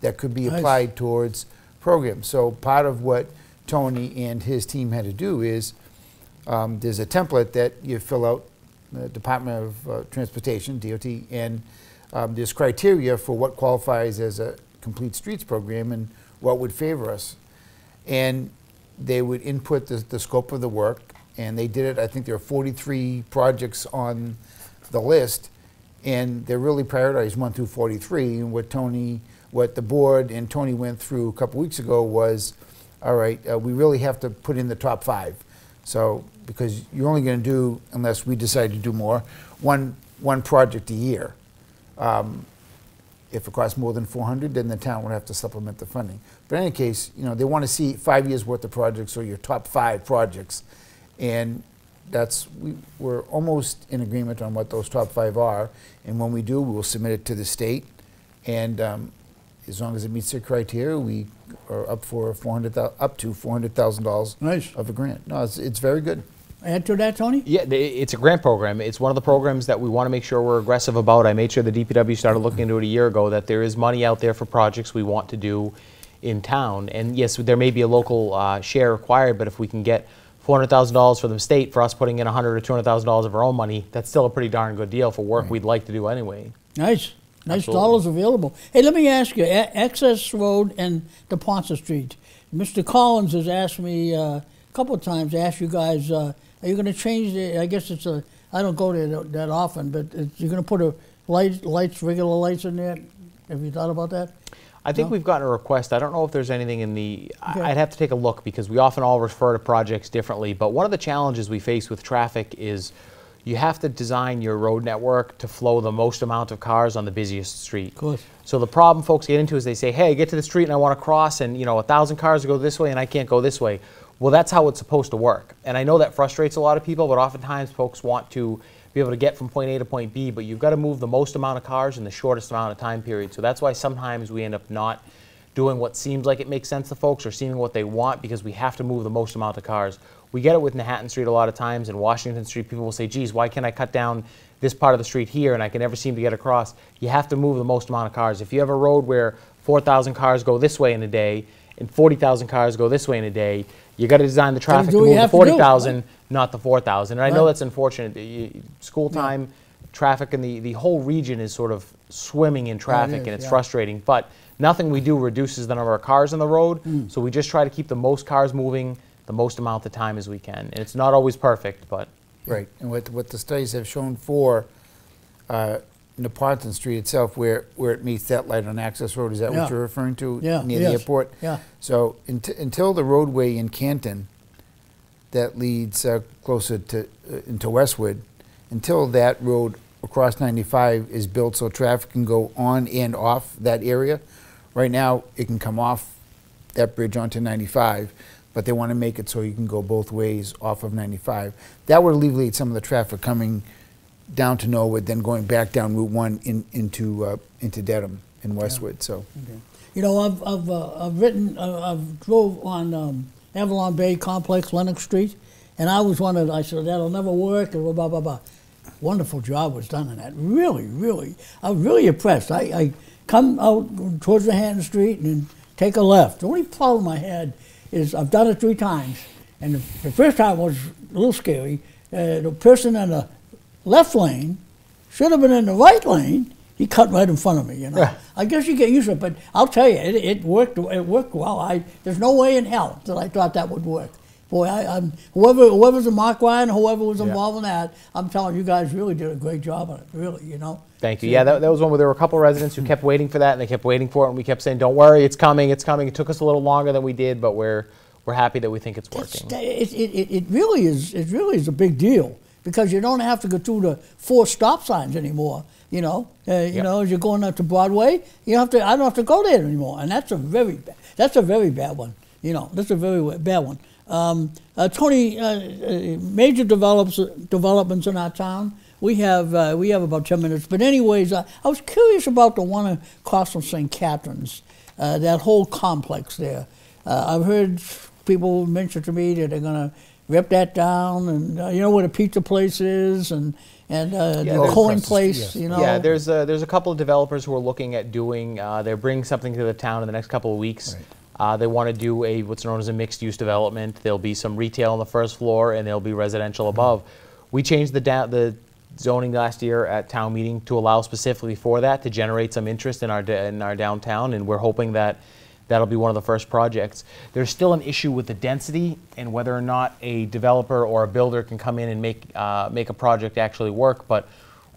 that could be Nice. applied towards programs. So part of what Tony and his team had to do is um, there's a template that you fill out, the Department of uh, Transportation, DOT, and um, there's criteria for what qualifies as a complete streets program and what would favor us. And they would input the, the scope of the work, and they did it. I think there are 43 projects on the list, and they're really prioritized 1 through 43. And what Tony, what the board and Tony went through a couple weeks ago was, all right, uh, we really have to put in the top five. So, because you're only going to do, unless we decide to do more, one, one project a year. Um, if it costs more than 400, then the town would have to supplement the funding. But in any case, you know, they want to see five years' worth of projects or your top five projects. And that's, we, we're almost in agreement on what those top five are. And when we do, we will submit it to the state. And um, as long as it meets their criteria, we are up for 400, up to $400,000 Nice. of a grant. No, it's, it's very good. Add to that, Tony? Yeah, it's a grant program. It's one of the programs that we want to make sure we're aggressive about. I made sure the DPW started looking into it a year ago, that there is money out there for projects we want to do in town. And yes, there may be a local uh, share required, but if we can get $400,000 for the state for us putting in 100 or $200,000 of our own money, that's still a pretty darn good deal for work we'd like to do anyway. Nice. Nice Absolutely. dollars available. Hey, let me ask you, A- Access Road and Neponset Street. Mr. Collins has asked me uh, a couple of times, asked you guys, uh, are you going to change the, I guess it's a, I don't go there that- that often, but it's, you're going to put a light, lights, regular lights in there? Have you thought about that? I think No? we've gotten a request. I don't know if there's anything in the, I- Okay. I'd have to take a look because we often all refer to projects differently. But one of the challenges we face with traffic is you have to design your road network to flow the most amount of cars on the busiest street. Of course. So the problem folks get into is they say, hey, I get to the street and I want to cross and, you know, a thousand cars go this way and I can't go this way. Well, that's how it's supposed to work. And I know that frustrates a lot of people, but oftentimes folks want to be able to get from point A to point B, but you've got to move the most amount of cars in the shortest amount of time period. So that's why sometimes we end up not doing what seems like it makes sense to folks or seeing what they want because we have to move the most amount of cars. We get it with Nahatan Street a lot of times and Washington Street. People will say, geez, why can't I cut down this part of the street here and I can never seem to get across? You have to move the most amount of cars. If you have a road where 4,000 cars go this way in a day and 40,000 cars go this way in a day, you got to design the traffic to move the have to do, 40,000, right? not the 4,000. And I know that's unfortunate. You- School time, traffic, and the, the whole region is sort of swimming in traffic is, and it's yeah. frustrating. But nothing we do reduces the number of cars on the road. Mm. So we just try to keep the most cars moving the most amount of time as we can. And it's not always perfect, but Right, and what, what the studies have shown for uh, Neponset Street itself, where, where it meets that light on access road, is that Yeah. what you're referring to? Yeah, Near the yes, airport? yeah. So unt- until the roadway in Canton that leads uh, closer to, uh, into Westwood, until that road across 95 is built so traffic can go on and off that area, right now, it can come off that bridge onto 95, but they want to make it so you can go both ways off of 95. That would alleviate some of the traffic coming down to Norwood, then going back down Route 1 in, into, uh, into Dedham and Westwood, so. You know, I've, I've, uh, I've written, uh, I've drove on um, Avalon Bay Complex, Lennox Street, and I always wondered, I said, that'll never work, and blah, blah, blah. Wonderful job was done on that. Really, really. I was really impressed. I, I come out towards Nahatan Street and take a left. The only problem I had is I've done it three times, and the, the first time was a little scary. Uh, the person in the left lane should have been in the right lane. He cut right in front of me, you know. Yeah. I guess you get used to it, but I'll tell you, it, it worked. It worked well. I there's no way in hell that I thought that would work. Boy, I, I'm whoever whoever's a Mark Ryan, whoever was Yeah. involved in that, I'm telling you, guys really did a great job on it. Really, you know. Thank you. Yeah, that, that was one where there were a couple of residents who kept waiting for that, and they kept waiting for it, and we kept saying, "Don't worry, it's coming, it's coming." It took us a little longer than we did, but we're we're happy that we think it's working. it, it, it really is. It really is a big deal because you don't have to go through the four stop signs anymore. You know, uh, you Yep. know, as you're going up to Broadway, you don't have to. I don't have to go there anymore, and that's a very ba- that's a very bad one. You know, that's a very bad one. Um, uh, Tony, uh, uh, major develops, developments in our town. we have uh, we have about ten minutes. But anyways, uh, I was curious about the one across from St. Catherine's, uh, that whole complex there. Uh, I've heard people mention to me that they're going to rip that down, and uh, you know what a pizza place is, and and uh, Yeah, the coin Across the street, place. yes. You know, Yeah, there's a, there's a couple of developers who are looking at doing. Uh, they're bringing something to the town in the next couple of weeks. Right. Uh, they want to do a what's known as a mixed-use development. There'll be some retail on the first floor, and there'll be residential above. We changed the the zoning last year at town meeting to allow specifically for that to generate some interest in our in our downtown, and we're hoping that that'll be one of the first projects. There's still an issue with the density and whether or not a developer or a builder can come in and make uh, make a project actually work, but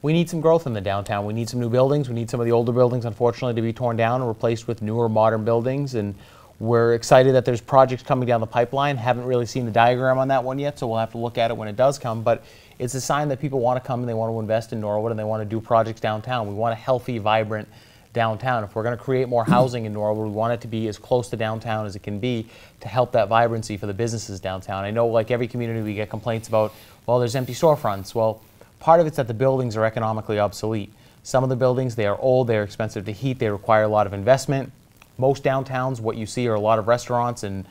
we need some growth in the downtown. We need some new buildings. We need some of the older buildings, unfortunately, to be torn down and replaced with newer, modern buildings. And we're excited that there's projects coming down the pipeline. Haven't really seen the diagram on that one yet, so we'll have to look at it when it does come. But it's a sign that people want to come and they want to invest in Norwood and they want to do projects downtown. We want a healthy, vibrant downtown. If we're going to create more housing in Norwood, we want it to be as close to downtown as it can be to help that vibrancy for the businesses downtown. I know, like every community, we get complaints about, well, there's empty storefronts. Well, part of it's that the buildings are economically obsolete. Some of the buildings, they are old, they're expensive to heat, they require a lot of investment. Most downtowns, what you see are a lot of restaurants and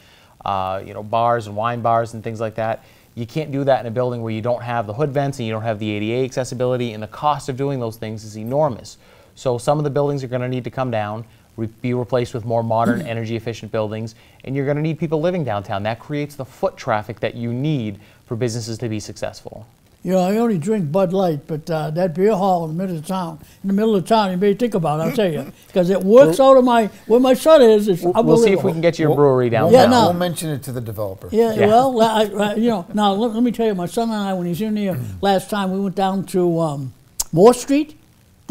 uh, you know bars and wine bars and things like that. You can't do that in a building where you don't have the hood vents and you don't have the ADA accessibility, and the cost of doing those things is enormous. So some of the buildings are going to need to come down, re- be replaced with more modern, [CLEARS THROAT] energy efficient buildings, and you're going to need people living downtown. That creates the foot traffic that you need for businesses to be successful. You know, I only drink Bud Light, but uh, that beer hall in the middle of town, in the middle of town, you may think about it. I'll tell you, [LAUGHS] because it works out of my where my son is. It's We'll, we'll see if we can get your a We'll- brewery we'll- downtown. Yeah, no. We'll mention it to the developer. Yeah, Yeah. well, I, I, you know, now let, let me tell you, my son and I, when he's in here [CLEARS THROAT] last time, we went down to um, Moore Street,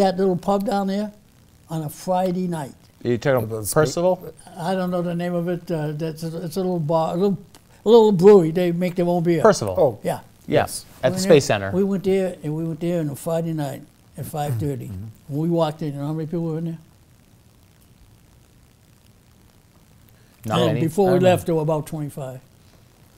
that little pub down there, on a Friday night. You talking About about Percival? I don't know the name of it. Uh, that's a, it's a little bar, a little, a little brewery. They make their own beer. Percival. Oh, Yeah. yes. At We the Space there- Center. We went there, and we went there on a Friday night at 5:30. When we walked in, you know how many people were in there? Not And many. Before we don't know. left, there were about 25.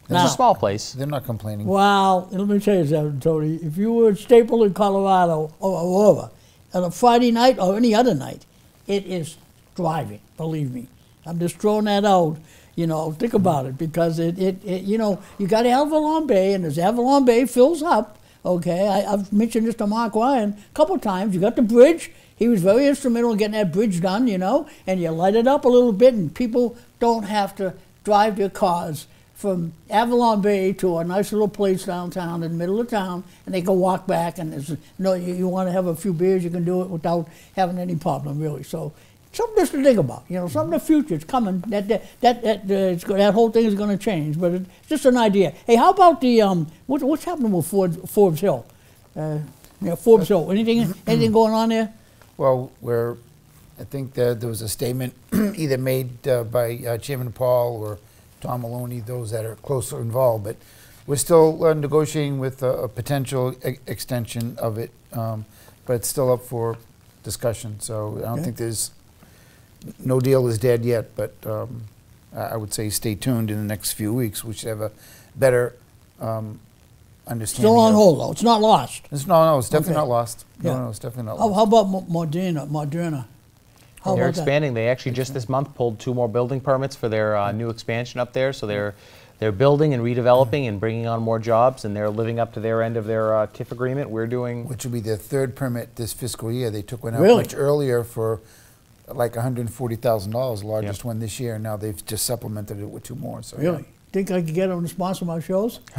It's Now- a small place. they're not complaining. Wow, let me tell you something, Tony. If you were at Staple in Colorado or, or wherever, on a Friday night or any other night, it is driving, believe me. I'm just throwing that out. You know, think about it because it, it, it you know, you got Avalon Bay, and as Avalon Bay fills up, okay, I, I've mentioned this to Mark Ryan a couple times. You got the bridge. He was very instrumental in getting that bridge done, you know, and you light it up a little bit, and people don't have to drive their cars from Avalon Bay to a nice little place downtown in the middle of town, and they can walk back. And there's no, you, you want to have a few beers, you can do it without having any problem, really. So something just to think about. You know, something in the future. It's coming. That that that that, uh, it's, that whole thing is going to change, but it's just an idea. Hey, how about the um? What, what's happening with Ford, Forbes Hill? Uh, yeah, Forbes Hill. Anything anything [CLEARS THROAT] going on there? Well, we're, I think that there was a statement [CLEARS THROAT] either made uh, by uh, Chairman Paul or Tom Maloney, those that are closer involved, but we're still uh, negotiating with a, a potential e- extension of it, um, but it's still up for discussion. So I don't Okay. think there's, no deal is dead yet, but um, I I would say stay tuned in the next few weeks. We should have a better um, understanding. Still on of- hold though. It's not lost. It's, no, no, it's definitely Okay. not lost. No, Yeah. no, it's definitely not How, lost. how about Mo- Moderna? Moderna. How They're about that? expanding. They actually just this month pulled two more building permits for their uh, new expansion up there. So they're they're building and redeveloping and bringing on more jobs, and they're living up to their end of their uh, TIF agreement. We're doing. which will be their third permit this fiscal year. They took one out Really? much earlier for like $140,000, the largest Yep. one this year, and now they've just supplemented it with two more. So yeah. Really? Think I could get them to sponsor my shows? [LAUGHS]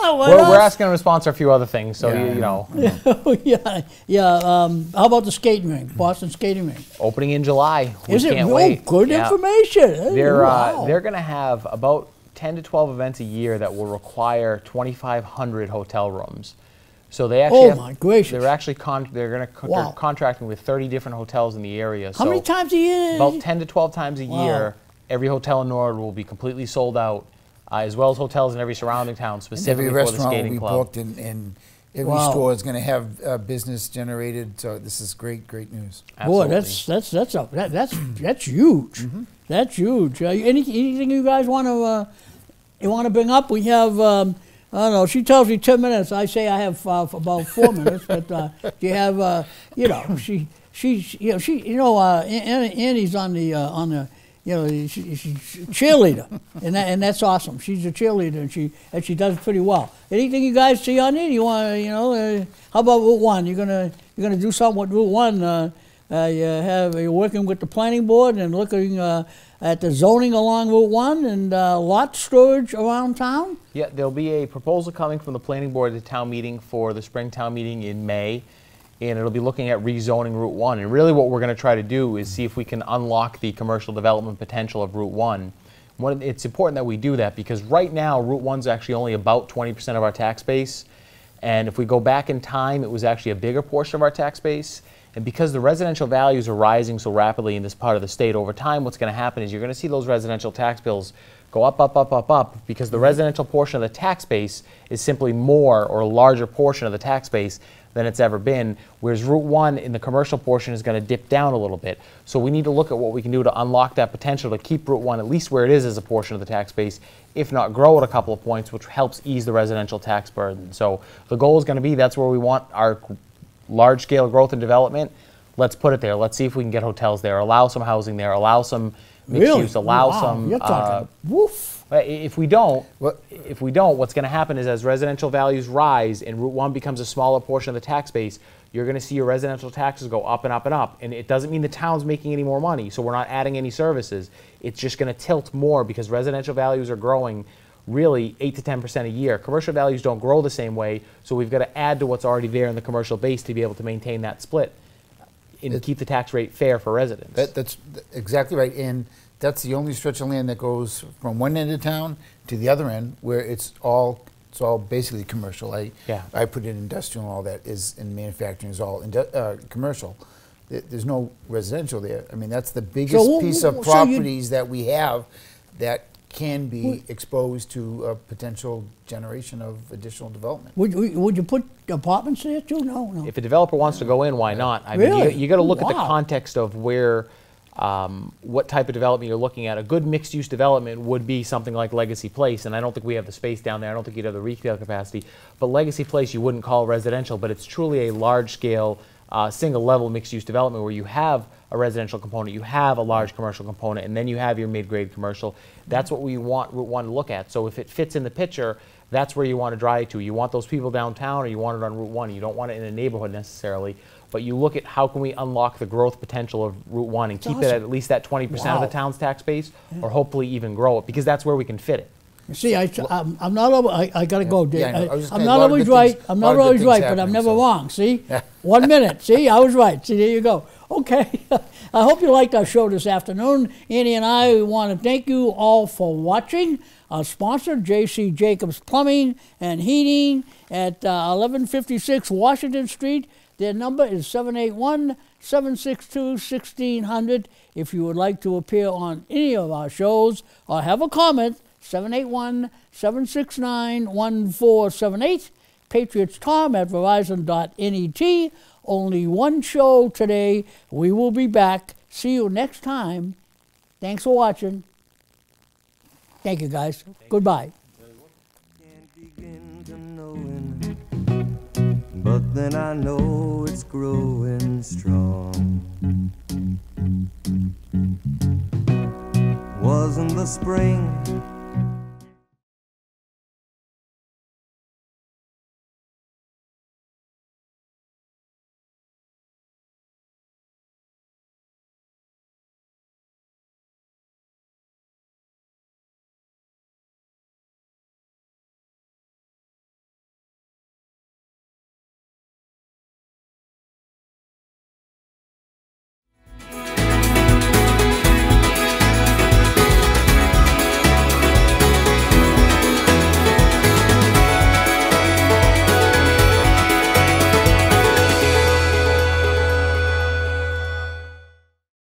We're, we're asking them to sponsor a few other things. So Yeah, you, you know, [LAUGHS] yeah, yeah. Um, how about the skating rink, Boston skating rink? opening in July. We Is it can't real wait. good Yeah. information? They're wow. uh, they're going to have about 10 to 12 events a year that will require 2,500 hotel rooms. So they actually Oh, have- my gracious. They're actually con- they're going to co- Wow. contracting with 30 different hotels in the area. How so many times a year? About 10 to 12 times a Wow. year, every hotel in Norwood will be completely sold out, uh, as well as hotels in every surrounding town, specifically every for the restaurant will skating be club. booked, and, and every Wow. store is going to have uh, business generated. So this is great, great news. Boy, that's that's that's a, that, that's that's huge. Mm-hmm. That's huge. Uh, any, anything you guys want to uh, you want to bring up? We have um, I don't know. She tells me ten minutes. I say I have uh, about four minutes, but uh, you have, uh, you know, she, she's, you know, she, you know, uh, An- Annie's on the, uh, on the, you know, she, she's a cheerleader, and that, and that's awesome. She's a cheerleader, and she, and she does pretty well. Anything you guys see on it? You want, you know, uh, how about Route One? You're gonna, you're gonna do something with Route One. Uh, uh, you have, you're working with the planning board and looking uh, at the zoning along Route One and uh, lot storage around town. Yeah, there'll be a proposal coming from the planning board at the town meeting for the spring town meeting in May, and it'll be looking at rezoning Route 1. And really what we're going to try to do is see if we can unlock the commercial development potential of Route 1. One, it's important that we do that because right now Route 1's actually only about 20% of our tax base. And if we go back in time, it was actually a bigger portion of our tax base. And because the residential values are rising so rapidly in this part of the state, over time, what's going to happen is you're going to see those residential tax bills go up, up, up, up, up, because the residential portion of the tax base is simply more or a larger portion of the tax base than it's ever been, whereas Route 1 in the commercial portion is going to dip down a little bit. So we need to look at what we can do to unlock that potential to keep Route 1 at least where it is as a portion of the tax base, if not grow it a couple of points, which helps ease the residential tax burden. So the goal is going to be that's where we want our large scale growth and development. Let's put it there. Let's see if we can get hotels there, allow some housing there, allow some mixed really? use, allow wow. some. You're uh, woof. If we don't, What- if we don't, what's going to happen is as residential values rise and Route 1 becomes a smaller portion of the tax base, you're going to see your residential taxes go up and up and up. And it doesn't mean the town's making any more money, so we're not adding any services. It's just going to tilt more because residential values are growing really 8 to 10% a year. Commercial values don't grow the same way, so we've got to add to what's already there in the commercial base to be able to maintain that split and keep the tax rate fair for residents. That, that's exactly right, and that's the only stretch of land that goes from one end of town to the other end, where it's all, it's all basically commercial. I, Yeah. I put in industrial and all that is, in manufacturing is all indu- uh, commercial. There's no residential there. I mean, that's the biggest wh- piece wh- of so properties that we have that can be exposed to a potential generation of additional development. Would, would would you put apartments there too? No, no. If a developer wants to go in, why not? I mean, you, you got to look at the context of where, um, what type of development you're looking at. A good mixed-use development would be something like Legacy Place, and I don't think we have the space down there. I don't think you'd have the retail capacity. But Legacy Place, you wouldn't call residential, but it's truly a large-scale, uh, single-level mixed-use development where you have a residential component, you have a large commercial component, and then you have your mid-grade commercial. That's what we want Route 1 to look at. So if it fits in the picture, that's where you want to drive to. You want those people downtown, or you want it on Route 1. You don't want it in a neighborhood necessarily, but you look at how can we unlock the growth potential of Route 1 and keep it at at least that 20% of the town's tax base, or hopefully even grow it, because that's where we can fit it. See, I, I'm, I'm not always, I, I gotta go, Dave. Yeah, I I'm not always right, things- I'm not always right, but I'm never so- wrong, see? [LAUGHS] One minute, see, I was right, see, there you go. Okay, [LAUGHS] I hope you liked our show this afternoon. Annie and I want to thank you all for watching. Our sponsor, J.C. Jacobs Plumbing and Heating at uh, 1156 Washington Street. Their number is 781 762 1600. If you would like to appear on any of our shows or have a comment, 781 769 1478. Patriots Tom at Verizon.net. Only one show today. We will be back. See you next time. Thanks for watching. Thank you, guys. Goodbye. can't but then I know it's growing strong. Wasn't the spring